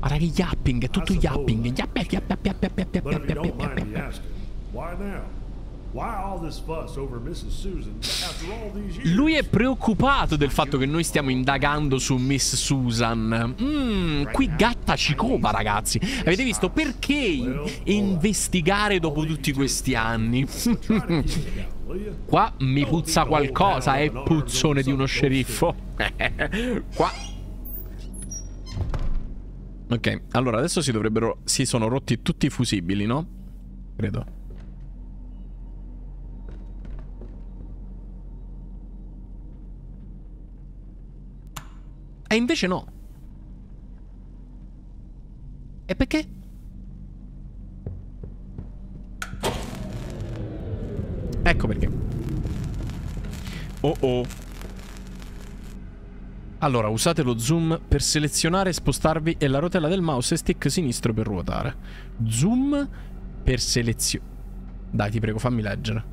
Guarda che yapping, è tutto yapping. Yapp, yapp, yapp, yapp, yapp, yapp, yapp, don't yapp, mind yapp, yapp. asking, why now? Why all this fuss over Mrs. Susan after all these years? Lui è preoccupato del fatto che noi stiamo indagando su Miss Susan. Mmm, qui gatta ci cova, ragazzi. Avete visto? Perché investigare dopo tutti questi anni? Qua mi puzza qualcosa, è puzzone di uno sceriffo. Qua Ok, allora adesso si dovrebbero... Si sono rotti tutti i fusibili, no? Credo. E invece no. E perché? Ecco perché. Oh oh. Allora, usate lo zoom per selezionare e spostarvi e la rotella del mouse e stick sinistro per ruotare. Zoom per selezionare. Dai, ti prego, fammi leggere.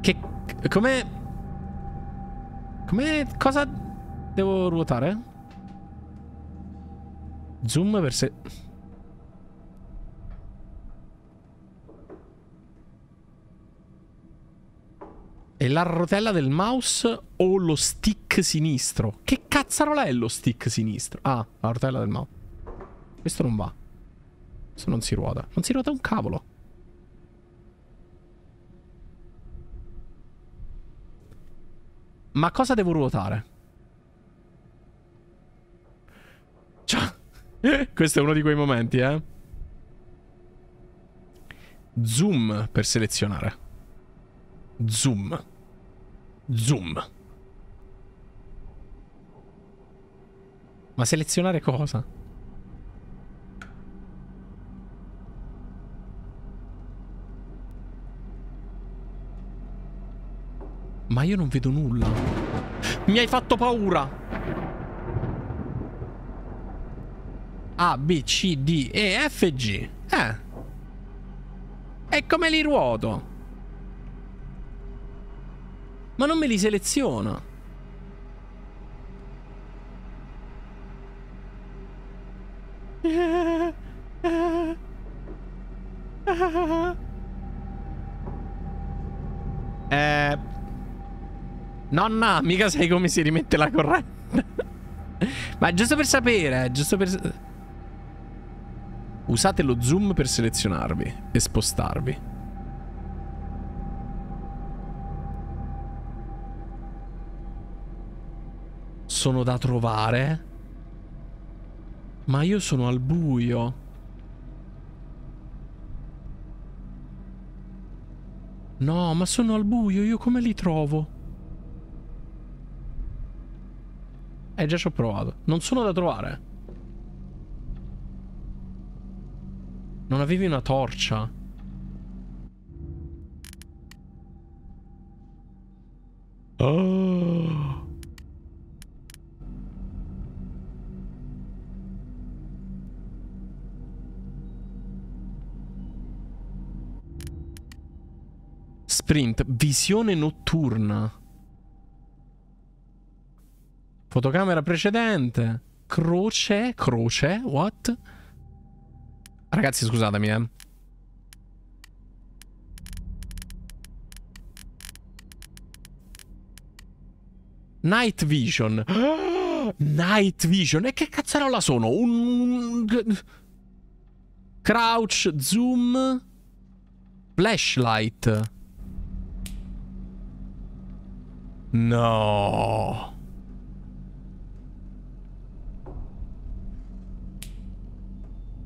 Che... Come... Come... Cosa devo ruotare? Zoom per se... È la rotella del mouse o lo stick sinistro? Che cazzarola è lo stick sinistro? Ah, la rotella del mouse. Questo non va. Questo non si ruota. Non si ruota un cavolo. Ma cosa devo ruotare? Cioè, questo è uno di quei momenti, eh. Zoom per selezionare. Zoom. Zoom. Ma selezionare cosa? Ma io non vedo nulla. Mi hai fatto paura. A, B, C, D, E, F, G. Eh. E come li ruoto? Ma non me li seleziona. Eh... Nonna, mica sai come si rimette la corrente. Ma giusto per sapere, giusto per... Usate lo zoom per selezionarvi e spostarvi. Sono da trovare? Ma io sono al buio. No, ma sono al buio, io come li trovo? Eh, già ci ho provato. Non sono da trovare. Non avevi una torcia? Oh. Sprint, visione notturna. Fotocamera precedente. Croce, croce, what? Ragazzi, scusatemi, eh. Night Vision. Night Vision. E che cazzarola sono? Un... Crouch, zoom... Flashlight. No.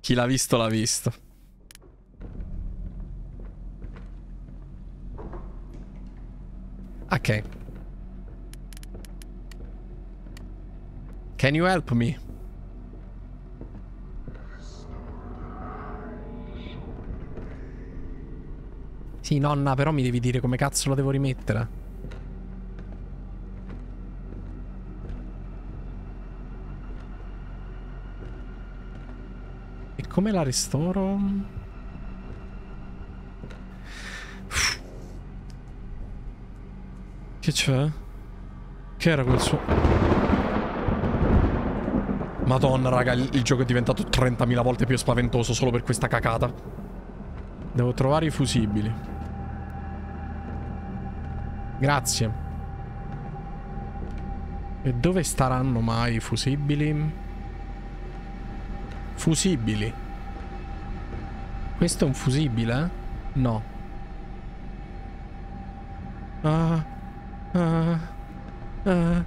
Chi l'ha visto l'ha visto. Ok. Can you help me? Sì, nonna, però mi devi dire come cazzo lo devo rimettere. come la ristoro? Che c'è? Che era quel suo... Madonna, raga, il, il gioco è diventato 30.000 volte più spaventoso solo per questa cacata. Devo trovare i fusibili. Grazie. E dove staranno mai i fusibili? Fusibili. Questo è un fusibile? No. Ah. Ah. Ah.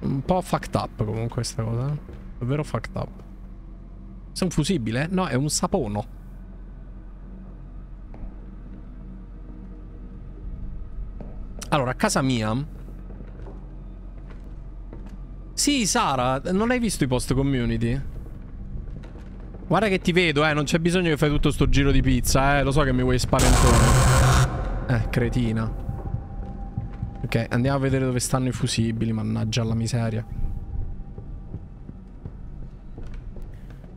Un po' fucked up comunque questa cosa. Davvero fucked up. Questo è un fusibile? No, è un sapono. Allora, a casa mia... Sì, Sara, non hai visto i post community? Guarda che ti vedo, eh, non c'è bisogno che fai tutto sto giro di pizza, eh, lo so che mi vuoi spaventare. Eh, cretina. Ok, andiamo a vedere dove stanno i fusibili, mannaggia la miseria.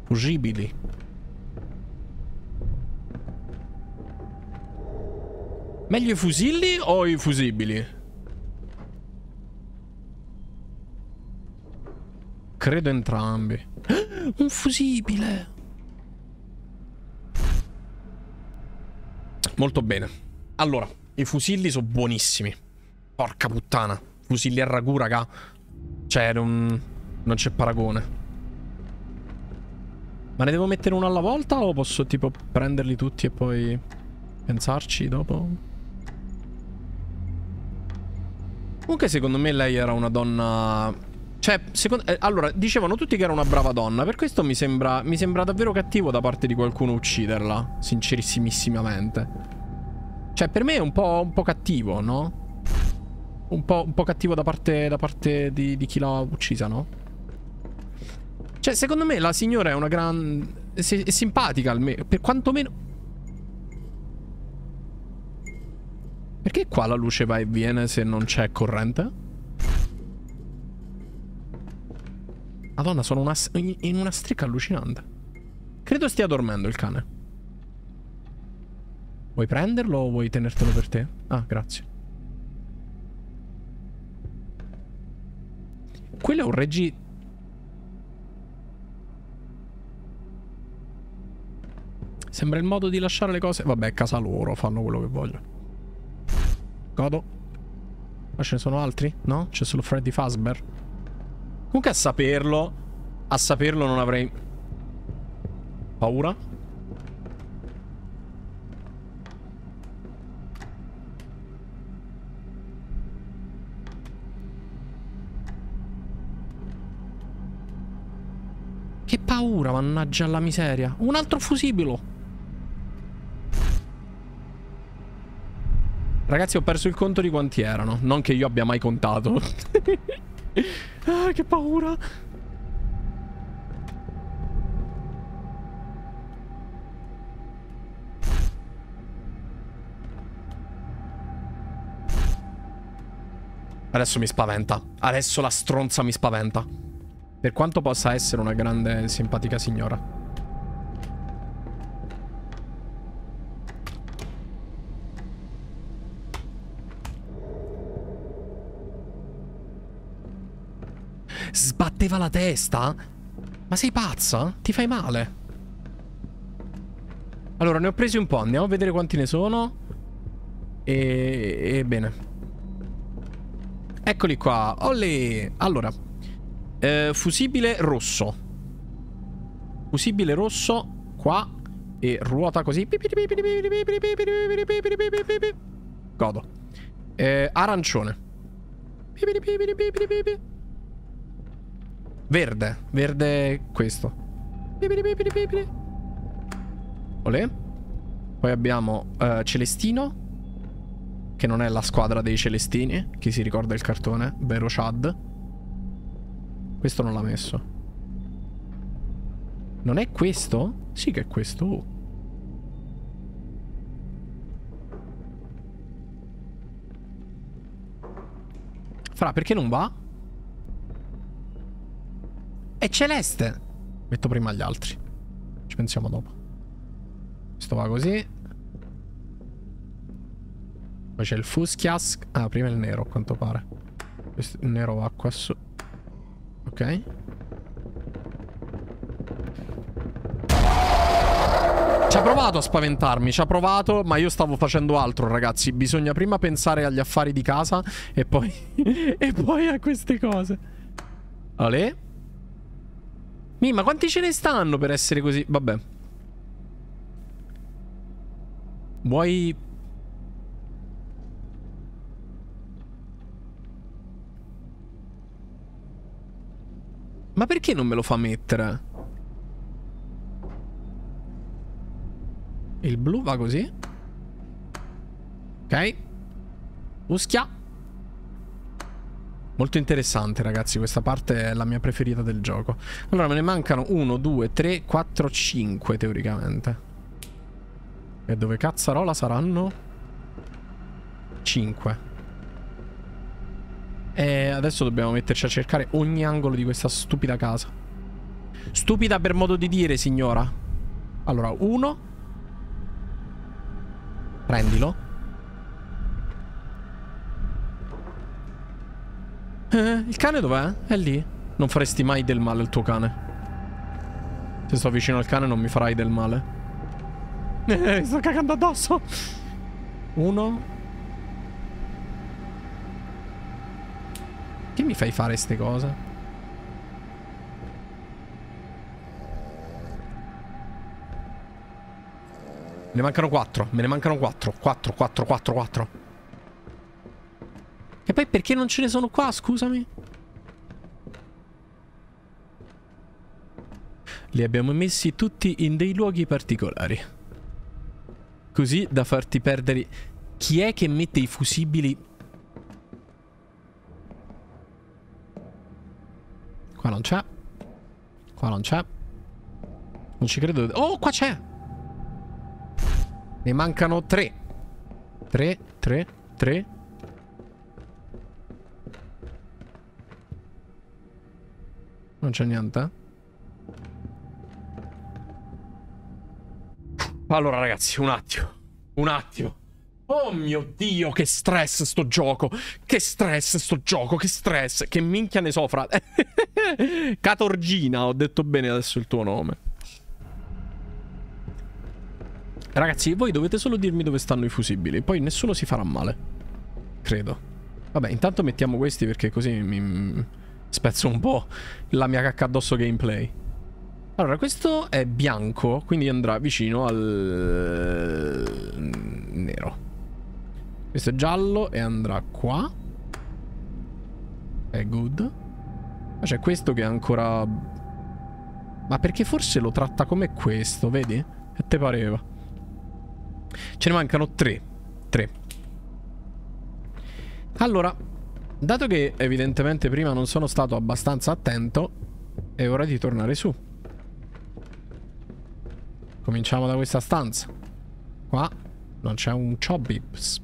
Fusibili. Meglio i fusilli o i fusibili? Credo entrambi. Un fusibile. Molto bene. Allora, i fusilli sono buonissimi. Porca puttana. Fusilli a ragù, raga. Cioè, non, non c'è paragone. Ma ne devo mettere uno alla volta o posso tipo prenderli tutti e poi pensarci dopo? Comunque secondo me lei era una donna... Cioè, secondo... eh, allora, dicevano tutti che era una brava donna. Per questo mi sembra, mi sembra davvero cattivo da parte di qualcuno ucciderla. Sincerissimamente. Cioè, per me è un po', un po cattivo, no? Un po', un po', cattivo da parte, da parte di, di chi l'ha uccisa, no? Cioè, secondo me la signora è una gran... È simpatica almeno. Per quantomeno... Perché qua la luce va e viene se non c'è corrente? Madonna, sono una, in una striscia allucinante. Credo stia dormendo il cane. Vuoi prenderlo o vuoi tenertelo per te? Ah, grazie. Quello è un reggi... Sembra il modo di lasciare le cose... Vabbè, è casa loro, fanno quello che vogliono. Godo. Ma ce ne sono altri? No? C'è solo Freddy Fazbear. Comunque a saperlo... A saperlo non avrei... Paura? Che paura, mannaggia la miseria. Un altro fusibilo. Ragazzi ho perso il conto di quanti erano Non che io abbia mai contato Ah che paura. Adesso mi spaventa. Adesso la stronza mi spaventa. Per quanto possa essere una grande simpatica signora Sbatteva la testa? Ma sei pazza? Ti fai male? Allora, ne ho presi un po'. Andiamo a vedere quanti ne sono. E... e bene. Eccoli qua. Olè. Allora. Eh, fusibile rosso. Fusibile rosso. Qua. E ruota così. Godo. Eh, arancione. Verde. Verde questo. Olè. Poi abbiamo uh, Celestino. Che non è la squadra dei Celestini. Chi si ricorda il cartone? Vero Chad. Questo non l'ha messo. Non è questo? Sì che è questo. Oh. Fra, perché non va? È celeste. Metto prima gli altri. Ci pensiamo dopo. Questo va così. Poi c'è il Fuschias. Ah, prima il nero a quanto pare. Questo, il nero va qua su. Ok. Ci ha provato a spaventarmi, ci ha provato, ma io stavo facendo altro, ragazzi. Bisogna prima pensare agli affari di casa e poi... e poi a queste cose. Ale? Mi, ma quanti ce ne stanno per essere così? Vabbè. Vuoi... Ma perché non me lo fa mettere? Il blu va così. Ok. Uschia. Molto interessante, ragazzi. Questa parte è la mia preferita del gioco. Allora, me ne mancano 1, 2, 3, 4, 5, teoricamente. E dove cazzarola saranno? 5. E adesso dobbiamo metterci a cercare ogni angolo di questa stupida casa. Stupida per modo di dire, signora. Allora, 1. Prendilo. Eh, il cane dov'è? È lì. Non faresti mai del male al tuo cane. Se sto vicino al cane non mi farai del male. Eh, sto cagando addosso. Uno. Che mi fai fare ste cose? Me ne mancano quattro. Me ne mancano quattro. Quattro, quattro, quattro, quattro. E poi perché non ce ne sono qua, scusami? Li abbiamo messi tutti in dei luoghi particolari. Così da farti perdere... Chi è che mette i fusibili... Qua non c'è. Qua non c'è. Non ci credo. Oh, qua c'è! Ne mancano tre. Tre, tre, tre. Non c'è niente? Allora ragazzi, un attimo. Un attimo. Oh mio Dio, che stress sto gioco. Che stress sto gioco, che stress. Che minchia ne so, frate. Catorgina, ho detto bene adesso il tuo nome. Ragazzi, voi dovete solo dirmi dove stanno i fusibili. Poi nessuno si farà male. Credo. Vabbè, intanto mettiamo questi perché così mi spezzo un po' la mia cacca addosso gameplay. Allora, questo è bianco, quindi andrà vicino al nero. Questo è giallo e andrà qua. È good. Ma c'è questo che è ancora... Ma perché forse lo tratta come questo, vedi? E te pareva. Ce ne mancano tre. Tre. Allora, dato che evidentemente prima non sono stato abbastanza attento, è ora di tornare su. Cominciamo da questa stanza. Qua non c'è un Chobips.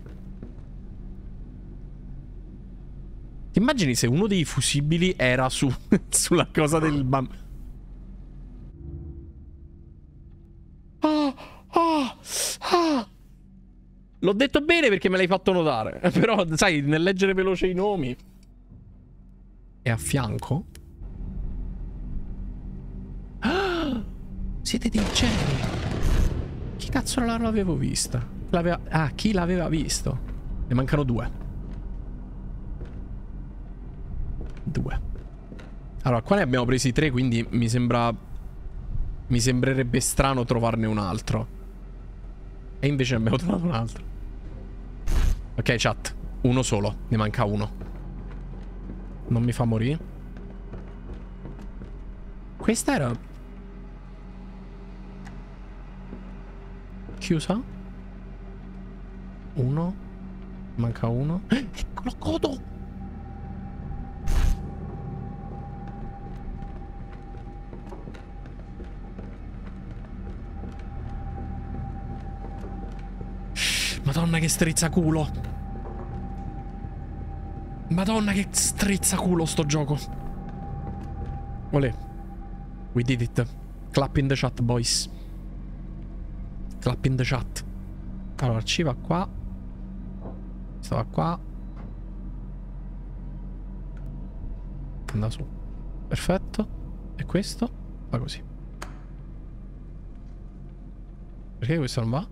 Ti immagini se uno dei fusibili era su sulla cosa del bam... Ah, ah, ah. L'ho detto bene perché me l'hai fatto notare. Però, sai, nel leggere veloce i nomi... E a fianco? Ah, siete dei geni. Chi cazzo non l'avevo vista? ah, chi l'aveva visto? Ne mancano due. Due. Allora, qua ne abbiamo presi tre, quindi mi sembra... Mi sembrerebbe strano trovarne un altro. E invece ne abbiamo trovato un altro. Ok, chat. Uno solo. Ne manca uno. Non mi fa morire. Questa era... Chiusa? Uno. Manca uno. Eh, eccolo, codo! Madonna che strizza culo. Madonna che strizza culo sto gioco. Olè. We did it. Clap in the chat, boys. Clap in the chat. Allora, ci va qua. Stava qua. Andava su. Perfetto. E questo? Va così. Perché questo non va?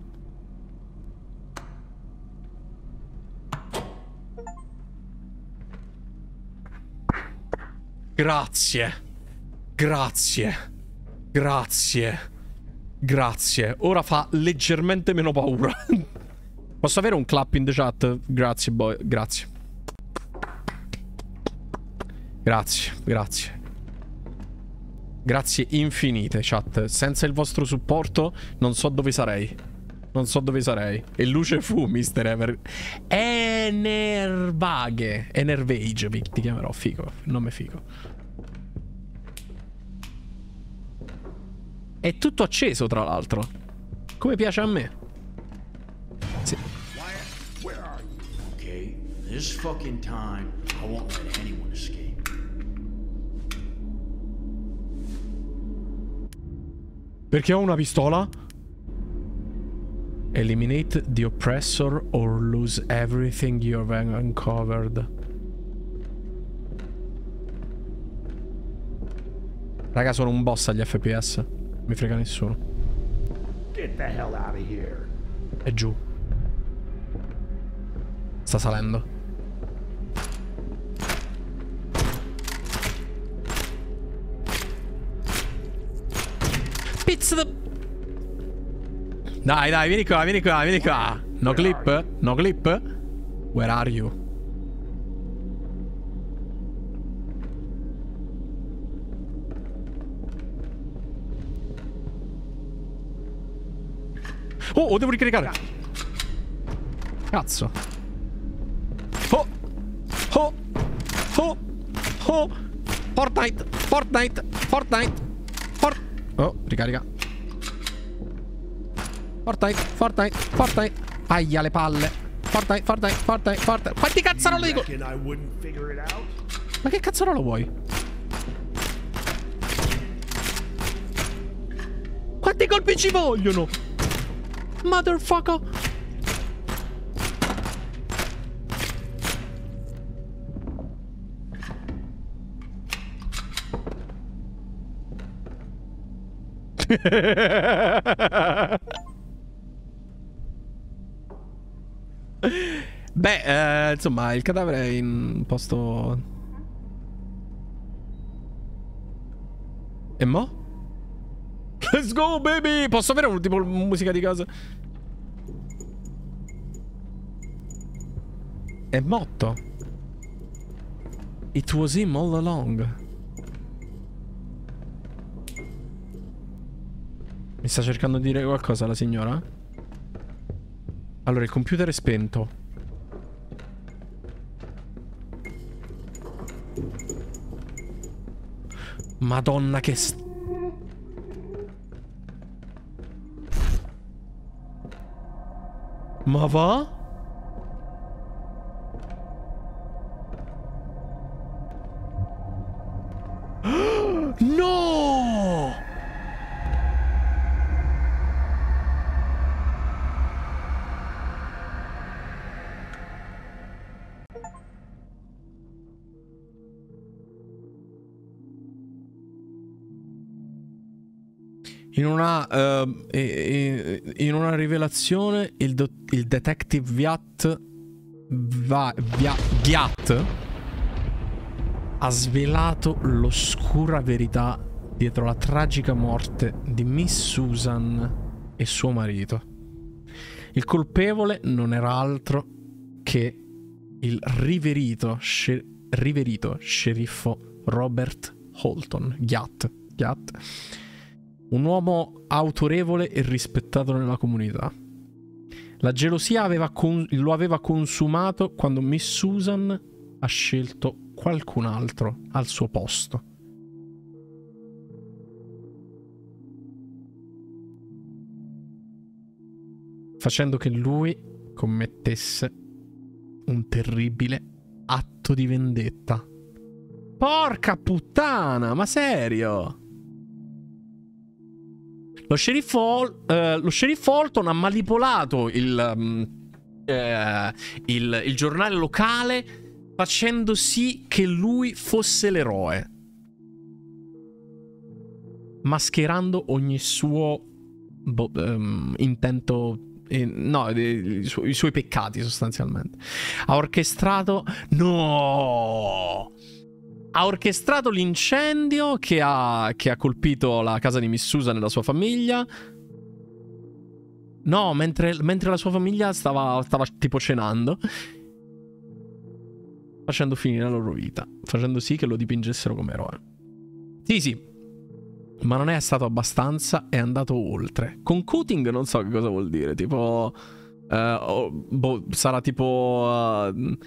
Grazie. Grazie. Grazie. Grazie. Ora fa leggermente meno paura. Posso avere un clap in the chat? Grazie, boy. Grazie. Grazie, grazie. Grazie infinite, chat. Senza il vostro supporto non so dove sarei. Non so dove sarei. E luce fu, mister Ever. Enervaghe. Enervage, ti chiamerò. Figo. Nome figo. È tutto acceso, tra l'altro. Come piace a me. Sì. Okay, this fucking time, I won't let anyone escape. Perché ho una pistola? Eliminate the oppressor or lose everything you have uncovered. Raga, sono un boss agli FPS. Mi frega nessuno. Get the hell out of here. È giù. Sta salendo. Pizza the... Dai, dai, vieni qua, vieni qua, vieni qua. No clip? No clip? Where are you? Oh, oh, devo ricaricare. Cazzo. Oh. Oh. Oh. Oh. Fortnite. Fortnite. Fortnite. Fort... Oh, ricarica. Fortnite. Fortnite. Fortnite. Aia le palle. Fortnite. Fortnite. Fortnite. Fortnite. Quanti cazzarolo dico? Ma che cazzarolo vuoi? Quanti colpi ci vogliono? Motherfucker. Beh, eh, insomma, il cadavere è in posto... E mo? Let's go, baby! Posso avere un tipo musica di casa? È motto. It was him all along. Mi sta cercando di dire qualcosa la signora? Allora, il computer è spento. Madonna che... st- Ma In una, eh, in una rivelazione, il, il detective Viat, Va- Via- Ghiat ha svelato l'oscura verità dietro la tragica morte di Miss Susan e suo marito. Il colpevole non era altro che il riverito, sce- riverito sceriffo Robert Holton, Ghiat. Ghiat un uomo autorevole e rispettato nella comunità. La gelosia aveva lo aveva consumato quando Miss Susan ha scelto qualcun altro al suo posto. Facendo che lui commettesse un terribile atto di vendetta. Porca puttana, ma serio? Lo sceriffo, eh, lo sceriffo Holton ha manipolato il, um, eh, il, il giornale locale facendo sì che lui fosse l'eroe. Mascherando ogni suo boh, ehm, intento eh, no, i, su- i suoi peccati sostanzialmente. Ha orchestrato... No! Ha orchestrato l'incendio che ha, che ha colpito la casa di Miss Susan e la sua famiglia. No, mentre, mentre la sua famiglia stava, stava tipo cenando. Facendo finire la loro vita. Facendo sì che lo dipingessero come eroe. Sì, sì. Ma non è stato abbastanza, è andato oltre. Con cutting non so che cosa vuol dire. Tipo... oh, boh, sarà tipo... eh,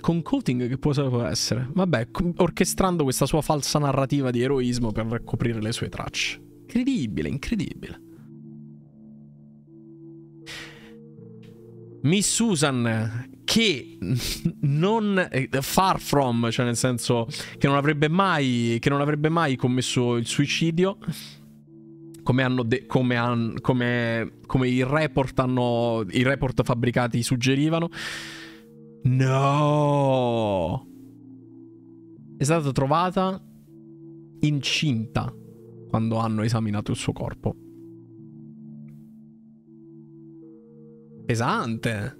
con cutting che cosa può essere? Vabbè, orchestrando questa sua falsa narrativa di eroismo per coprire le sue tracce. Incredibile, incredibile. Miss Susan che non eh, far from, cioè nel senso che non avrebbe mai non avrebbe mai commesso il suicidio come come, han- come, come i report hanno i report fabbricati suggerivano. No! È stata trovata incinta quando hanno esaminato il suo corpo. Pesante.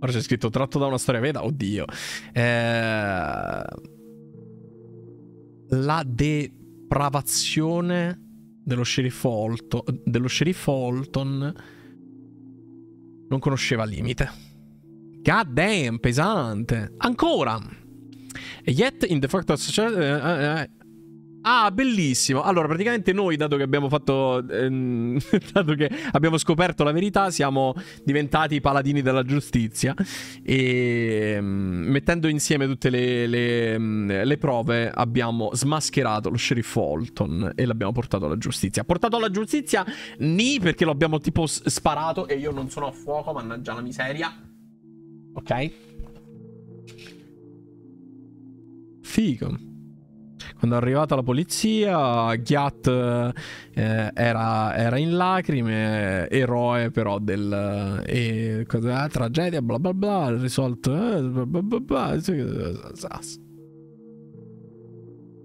Ora c'è scritto tratto da una storia veda. Oddio. Eh, la depravazione dello sceriffo Holton, dello sceriffo Holton non conosceva limite. God damn, pesante. Ancora. Yet in the fact of Ah, bellissimo. Allora, praticamente noi, dato che abbiamo fatto. ehm, dato che abbiamo scoperto la verità, siamo diventati i paladini della giustizia. E mm, mettendo insieme tutte le, le, mm, le prove, abbiamo smascherato lo sceriffo Holton e l'abbiamo portato alla giustizia. Portato alla giustizia, ni perché lo abbiamo tipo sparato e io non sono a fuoco, mannaggia la miseria. Ok? Figo. Quando è arrivata la polizia, Ghiat eh, era, era in lacrime, eroe però del... E, cosa, tragedia, bla bla bla, risolto... eh, bla bla bla.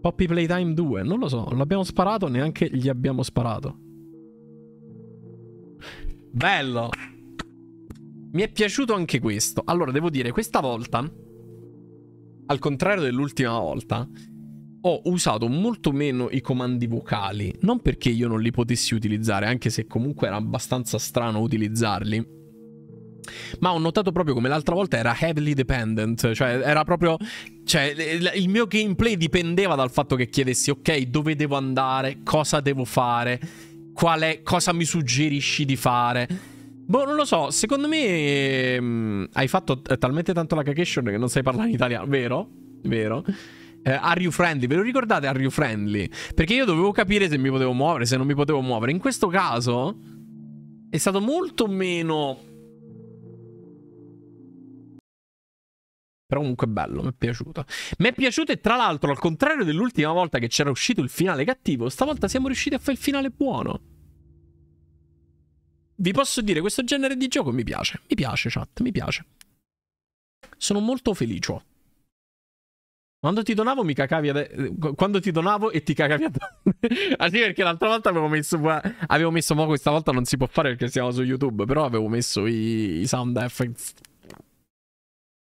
Poppy Playtime 2, non lo so, non l'abbiamo sparato, neanche gli abbiamo sparato. Bello! Mi è piaciuto anche questo. Allora, devo dire, questa volta, al contrario dell'ultima volta, ho usato molto meno i comandi vocali. Non perché io non li potessi utilizzare, anche se comunque era abbastanza strano utilizzarli. Ma ho notato proprio come l'altra volta era heavily dependent, cioè era proprio. Cioè, il mio gameplay dipendeva dal fatto che chiedessi, ok, dove devo andare, cosa devo fare, qual è, cosa mi suggerisci di fare. Boh, non lo so, secondo me mm, hai fatto talmente tanto la cacation che non sai parlare in italiano, vero? Vero? Eh, are you friendly? Ve lo ricordate Are you friendly? Perché io dovevo capire se mi potevo muovere, se non mi potevo muovere. In questo caso è stato molto meno... Però comunque bello, mi è piaciuto. Mi è piaciuto e tra l'altro, al contrario dell'ultima volta che c'era uscito il finale cattivo, stavolta siamo riusciti a fare il finale buono. Vi posso dire, questo genere di gioco mi piace. Mi piace, chat, mi piace. Sono molto felice. Quando ti donavo mi cagavi ade- Quando ti donavo e ti cagavi addosso. ah sì, perché l'altra volta avevo messo Avevo messo Mo questa volta non si può fare perché siamo su YouTube Però avevo messo i, i sound effects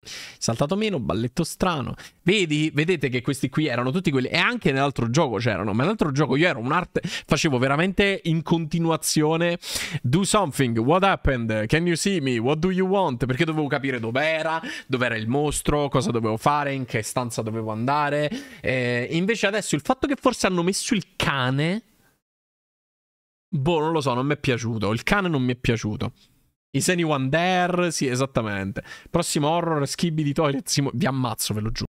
Saltato meno, balletto strano. Vedi, vedete che questi qui erano tutti quelli. E anche nell'altro gioco c'erano. Ma nell'altro gioco io ero un'arte. Facevo veramente in continuazione. Do something. What happened? Can you see me? What do you want? Perché dovevo capire dov'era, dov'era il mostro, cosa dovevo fare, in che stanza dovevo andare. Eh, invece adesso il fatto che forse hanno messo il cane. Boh, non lo so, non mi è piaciuto. Il cane non mi è piaciuto. Is anyone there? Sì, esattamente. Prossimo horror, schibbi di toilet. Simo- Vi ammazzo, ve lo giuro.